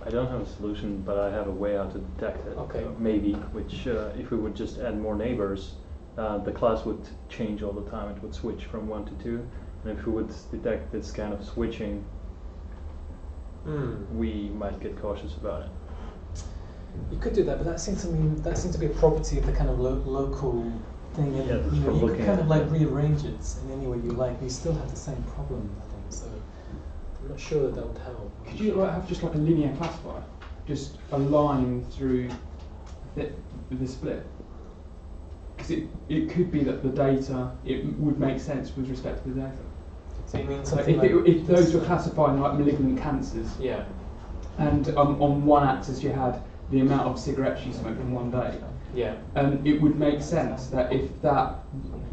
I don't have a solution, but I have a way how to detect it. Okay. uh, maybe, which uh, if we would just add more neighbors, uh, the class would change all the time. It would switch from one to two. And if we would detect this kind of switching, hmm. we might get cautious about it. You could do that, but that seems to me that seems to be a property of the kind of lo- local thing, and Yeah, you know you could kind of like yeah. rearrange it in any way you like. but You still have the same problem, I think. So I'm not sure that that would help. Could you like, have just like a linear classifier, just a line through the, the split? Because it, it could be that the data it would make sense with respect to the data. So you mean something if, like it, if those were classifying like malignant cancers, Yeah. and um, on one axis you had the amount of cigarettes you smoked in one day, Yeah. um, it would make sense that if that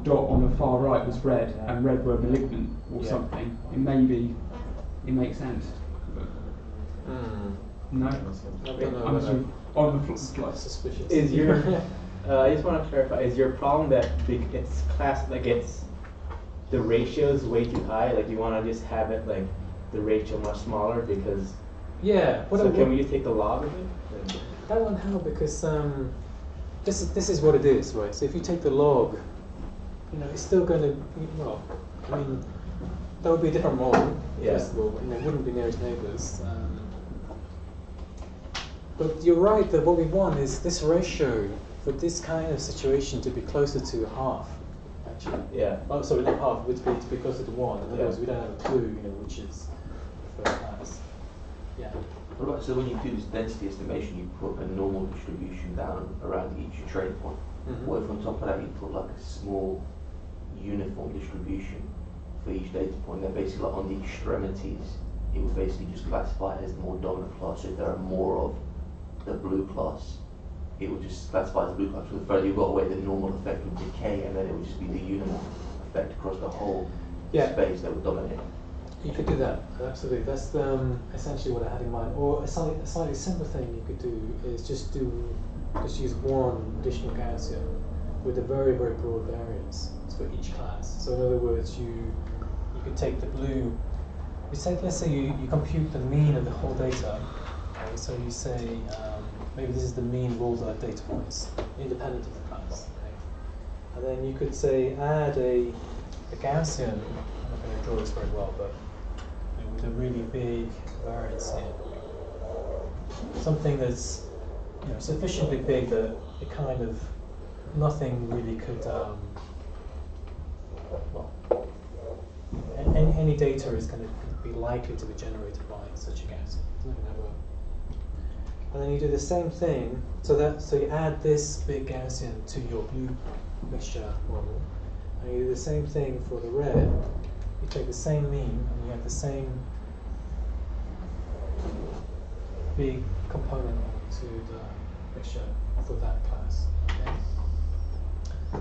dot on the far right was red and red were malignant or Yeah. something, it maybe it makes sense. Hmm. no, I don't know I'm sort on the fl- it's suspicious. Is your uh, I just want to clarify: is your problem that it's class like it's the ratio is way too high? Like you want to just have it like the ratio much smaller because yeah. What so can we just take the log of it? That won't help because um, this is this is what it is, right? So if you take the log, you know, it's still going to well, I mean, that would be a different model. Yeah. First of all, you know, it wouldn't be nearest neighbours. Um, but you're right that what we want is this ratio for this kind of situation to be closer to half, actually. Yeah. Oh, sorry, not half, but to be, to be closer to one. In other Yeah. words, we don't have a clue, you know, which is the first class. Yeah. What about, so when you do this density estimation, you put a normal distribution down around each training point. Mhm. What if on top of that you put like a small uniform distribution for each data point? Then basically like on the extremities, it would basically just classify it as the more dominant class. So if there are more of the blue class, it would just classify as the blue class. So the further you got away, the normal effect would decay, and then it would just be the uniform effect across the whole Yeah. space that would dominate. You could do that, absolutely. That's um, essentially what I had in mind. Or a slightly, a slightly simpler thing you could do is just do, just use one additional Gaussian with a very, very broad variance for each class. So in other words, you you could take the blue. You say, let's say you, you compute the mean of the whole data. Okay, so you say um, maybe this is the mean of all the data points, independent of the class. Okay, and then you could say add a, a Gaussian. I'm not going to draw this very well, but you know, with a really big variance here. Something that's you know, sufficiently big that it kind of nothing really could um, well any, any data is going to be likely to be generated by such a Gaussian. It's not gonna work. And then you do the same thing. So that so you add this big Gaussian to your blue mixture model, and you do the same thing for the red. You take the same mean and you have the same big component to the mixture for that class. Okay?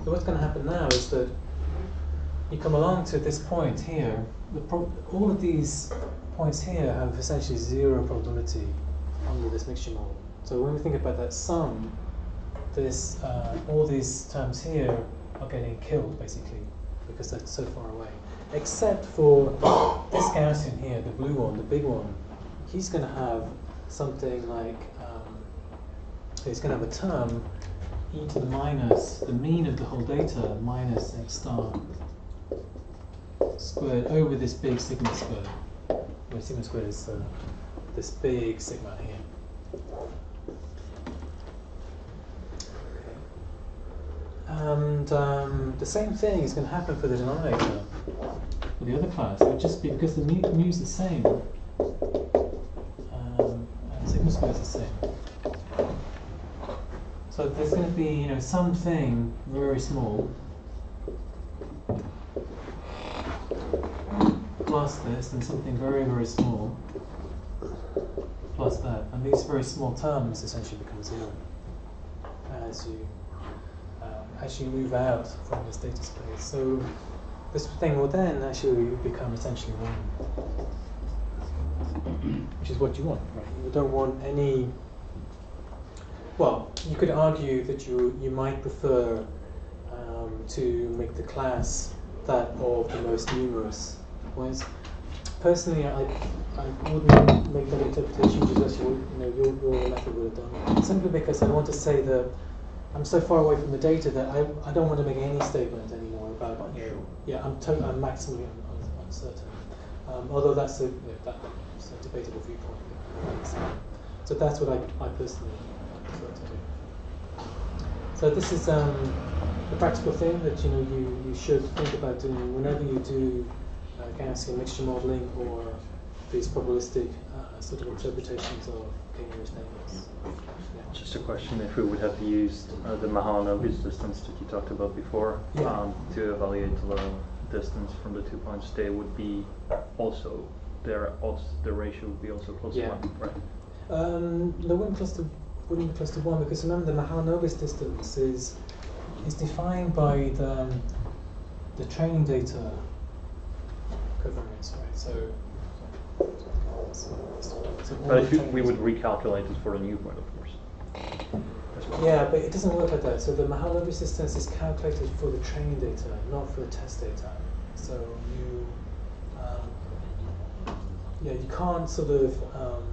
So what's going to happen now is that you come along to this point here. All of these points here have essentially zero probability under this mixture model. So when we think about that sum, this uh, all these terms here are getting killed basically because they're so far away. Except for this Gaussian here, the blue one, the big one, he's going to have something like um, he's going to have a term e to the minus the mean of the whole data minus x star squared over this big sigma squared, where sigma squared is uh, this big sigma here. And um, the same thing is going to happen for the denominator for the other class. It would just be because the mu mu is the same, um, and sigma squared is the same. So there's going to be, you know, something very small plus this, and something very, very small plus that, and these very small terms essentially become zero as you um, as you move out from this data space. So this thing will then actually become essentially one, which is what you want, right? You don't want any. Well, you could argue that you you might prefer um, to make the class that of the most numerous points. Personally, I, I wouldn't make that interpretation just as you, you know, your, your method would have done. Simply because I want to say that I'm so far away from the data that I, I don't want to make any statement anymore about you know, yeah I'm to, I'm maximally un, un, uncertain. Um, although that's a you know, that, that's a debatable viewpoint. So that's what I, I personally what to do. So this is um, the practical thing that you know you, you should think about doing whenever you do uh, Gaussian mixture modeling or these probabilistic uh, sort of interpretations of k-nearest neighbors. Yeah. Just a question if we would have used uh, the Mahalanobis distance that you talked about before Yeah. um, to evaluate the distance from the two points, they would be also their odds, the ratio would be also close Yeah. to one, right? Um, the wouldn't close to wouldn't be close to one because remember the Mahalanobis distance is is defined by the the training data covariance, right? So, But you, we would recalculate it for a new point, of course. Yeah, but it doesn't work like that. So the Mahalanobis distance is calculated for the training data, not for the test data. So you, um, yeah, you can't sort of um,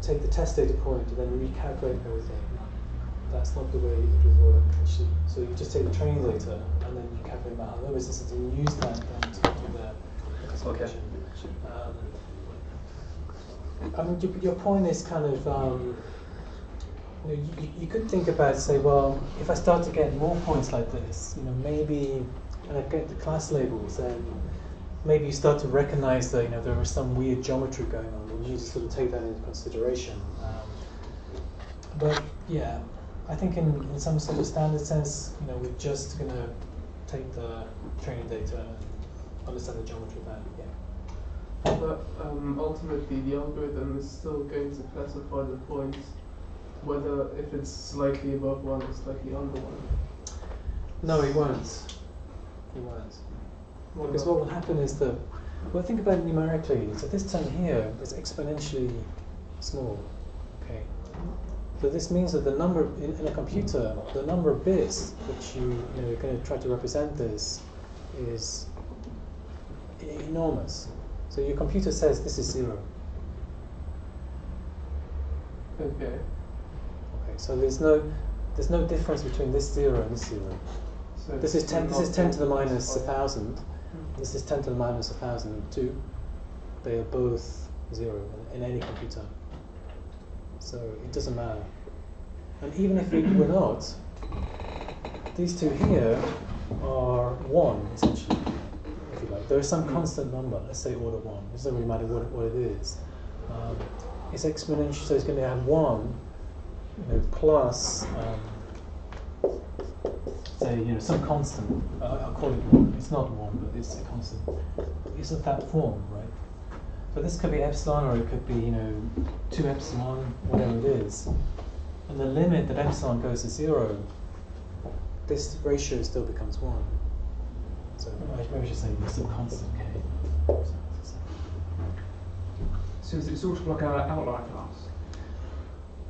take the test data point and then recalculate everything. That's not the way it would work actually. So you just take the training data and then you calculate Mahalanobis distance and use that then to classification. Um, I mean, your, your point is kind of. Um, you, know, you, you could think about say, well, if I start to get more points like this, you know, maybe, and I get the class labels, then maybe you start to recognize that you know there is some weird geometry going on, and you need to sort of take that into consideration. Um, but yeah, I think in, in some sort of standard sense, you know, we're just gonna take the training data understand the geometry of that. Yeah. But um, ultimately, the algorithm is still going to classify the points, whether if it's slightly above one or slightly under one. No, it won't. It won't. Because what will happen is that, well, think about it numerically. So this term here is exponentially small. Okay. So this means that the number in, in a computer, the number of bits which you you know you're going to try to represent this is enormous. So your computer says this is zero. Okay. Okay. So there's no there's no difference between this zero and this zero. So This is ten. This is ten to the minus a thousand. This is ten to the minus a thousand and two. They are both zero in, in any computer. So it doesn't matter. And even if it were not, these two here are one essentially, if you like. There is some constant number. Let's say order one. It doesn't really matter what, what it is. Um, it's exponential, so it's going to have one, you know, plus. Um, say, you know, some constant. Uh, I'll call it one. It's not one, but it's a constant. It's of that form, right? So this could be epsilon, or it could be, you know, two epsilon, whatever it is. And the limit that epsilon goes to zero, this ratio still becomes one. So I maybe I should say it's a constant k. So is it sort of like an outlier class?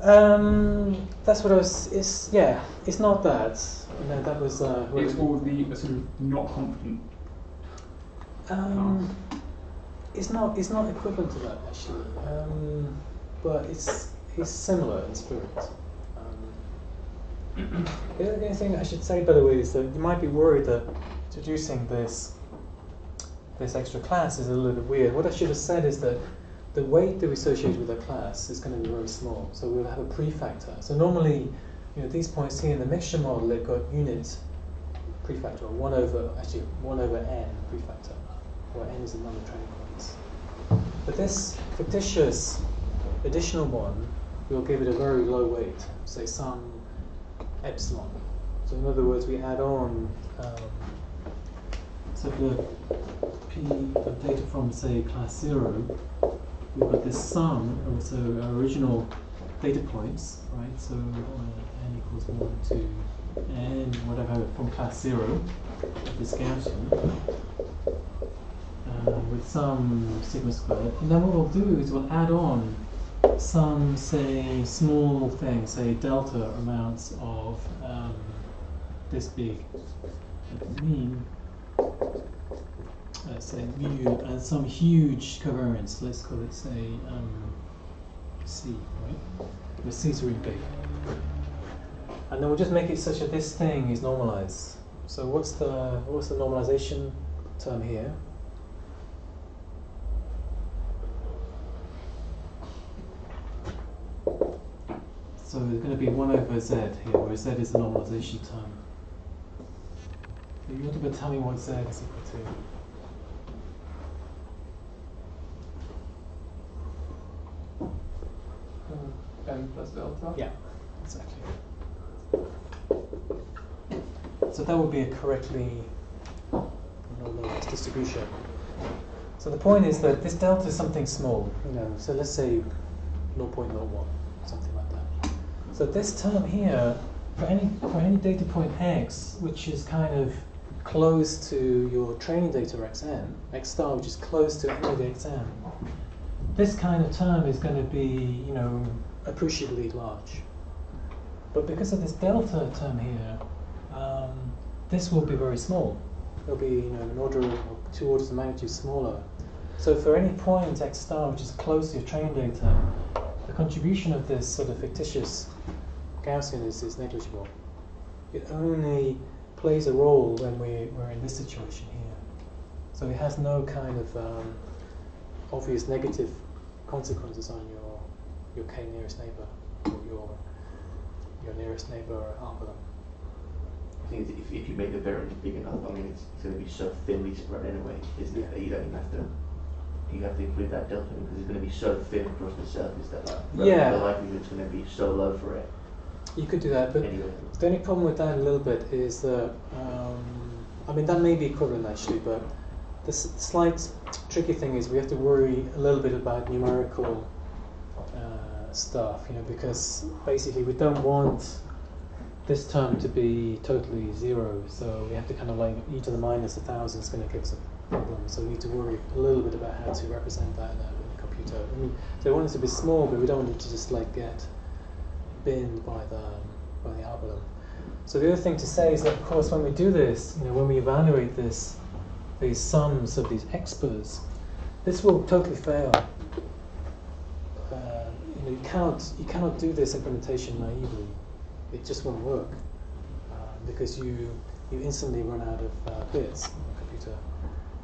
Um, that's what I was. It's yeah. It's not that. You know, that was. Uh, It's all the uh, sort of not confident. Um, it's not. It's not equivalent to that actually. Um, but it's it's similar in spirit. Um, the only thing I should say, by the way, is that you might be worried that introducing this this extra class is a little bit weird. What I should have said is that the weight that we associate with a class is going to be very small. So we'll have a prefactor. So normally, you know, these points here in the mixture model, they've got unit prefactor, or one over actually one over n prefactor, where n is the number of training points. But this fictitious additional one, we'll give it a very low weight, say some epsilon. So in other words, we add on. Um, so the p of data from say class zero, we've got this sum, or so our original data points, right? So uh, n equals one, two, n whatever from class zero, this Gaussian, uh, with some sigma squared. And then what we'll do is we'll add on some, say, small thing, say delta amounts of um, this big mean, let's say mu, and some huge covariance, let's call it, say, um, C, right? Where C is really big. And then we'll just make it such that this thing is normalized. So what's the what's the normalization term here? So there's going to be 1 over z here, where z is the normalization term. You want to tell me what z is equal to? Uh, n plus delta. Yeah, exactly. So that would be a correctly normalized distribution. So the point is that this delta is something small, you know, so let's say 0.01, something like that. So this term here, for any, for any data point x, which is kind of close to your training data xn, x star, which is close to any the xn, this kind of term is going to be, you know, appreciably large. But because of this delta term here, um, this will be very small. It'll be, you know, an order of two orders of magnitude smaller. So for any point x star which is close to your training data, the contribution of this sort of fictitious Gaussian is, is negligible. It only plays a role when we, we're in this situation here. So it has no kind of um, obvious negative consequences on your your k nearest neighbor or your your nearest neighbor algorithm. I think if, if you make the variance big enough, I mean, it's, it's going to be so thinly spread anyway, isn't it? That you don't even have to you have to include that delta because it's going to be so thin across the surface that like, the- Yeah. the likelihood's going to be so low for it You could do that, but anyway. the only problem with that a little bit is that um, I mean that may be equivalent actually, but the s- slight tricky thing is we have to worry a little bit about numerical uh, stuff, you know, because basically we don't want this term to be totally zero, so we have to kind of like e to the minus a thousand is going to give us a problem. So we need to worry a little bit about how to represent that in a, in a computer. I mean, so we want it to be small, but we don't want it to just like get binned by the by the algorithm. So the other thing to say is that, of course, when we do this, you know, when we evaluate this, these sums of these experts, this will totally fail. Uh, you know, you cannot you cannot do this implementation naively. It just won't work uh, because you you instantly run out of uh, bits on the computer.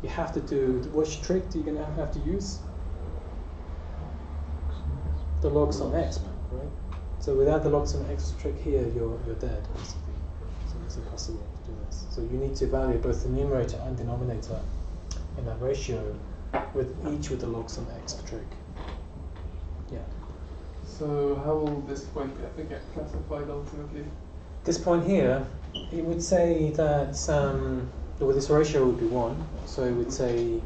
You have to do which trick do you gonna have to use? The log sum exp, right? So without the log sum exp trick here, you're you're dead basically. So it's impossible to do this. So you need to evaluate both the numerator and denominator in that ratio, with each with the log sum exp trick. Yeah. So how will this point get, get classified ultimately? this point here, it would say that um, well, this ratio would be 1, so it would say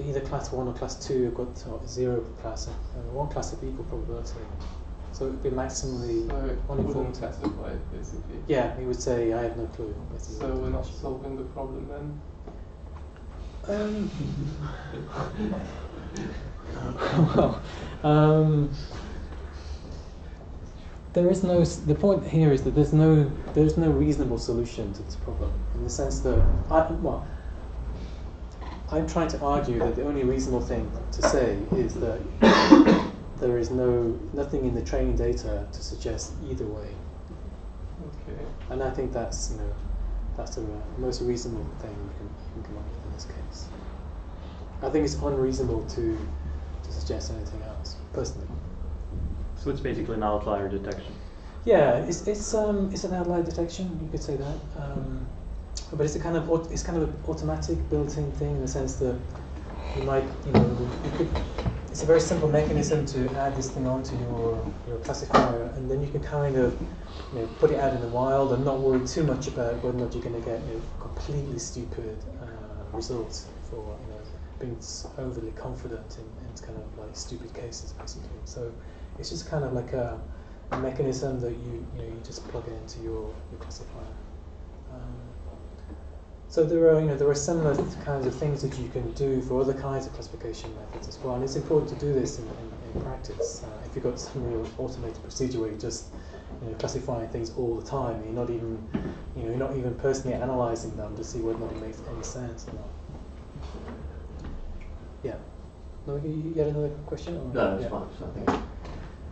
either class 1 or class 2 have got uh, 0 class, and one class of equal probability. So it would be maximally So it wouldn't uninformed. classify basically. Yeah, he would say, I have no clue. So we're not solving the problem then. Um, well, um, there is no. The point here is that there's no there's no reasonable solution to this problem in the sense that I well. I'm trying to argue that the only reasonable thing to say is that there is no nothing in the training data to suggest either way, Okay. and I think that's you know that's the most reasonable thing you can, you can come up with in this case. I think it's unreasonable to to suggest anything else, personally. So it's basically an outlier detection. Yeah, it's it's um it's an outlier detection. You could say that, um, but it's a kind of it's kind of an automatic built-in thing in the sense that you might you know you could. It's a very simple mechanism to add this thing onto your your classifier, and then you can kind of you know put it out in the wild and not worry too much about whether or not you're going to get you know, completely stupid uh, results for you know being overly confident in, in kind of like stupid cases basically. So it's just kind of like a, a mechanism that you you know you just plug it into your, your classifier. So there are you know there are similar kinds of things that you can do for other kinds of classification methods as well, and it's important to do this in, in, in practice. Uh, if you've got some real automated procedure where you're just you know, classifying things all the time, and you're not even you know you're not even personally analysing them to see whether or not it makes any sense or not. Yeah. No, you, you had another question? Or? No, it's yeah. fine. So I think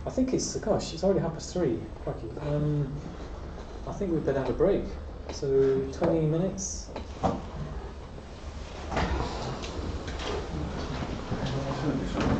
I think it's gosh, it's already half past three. Crikey. Um, I think we better have a break. So twenty minutes. そうでしょう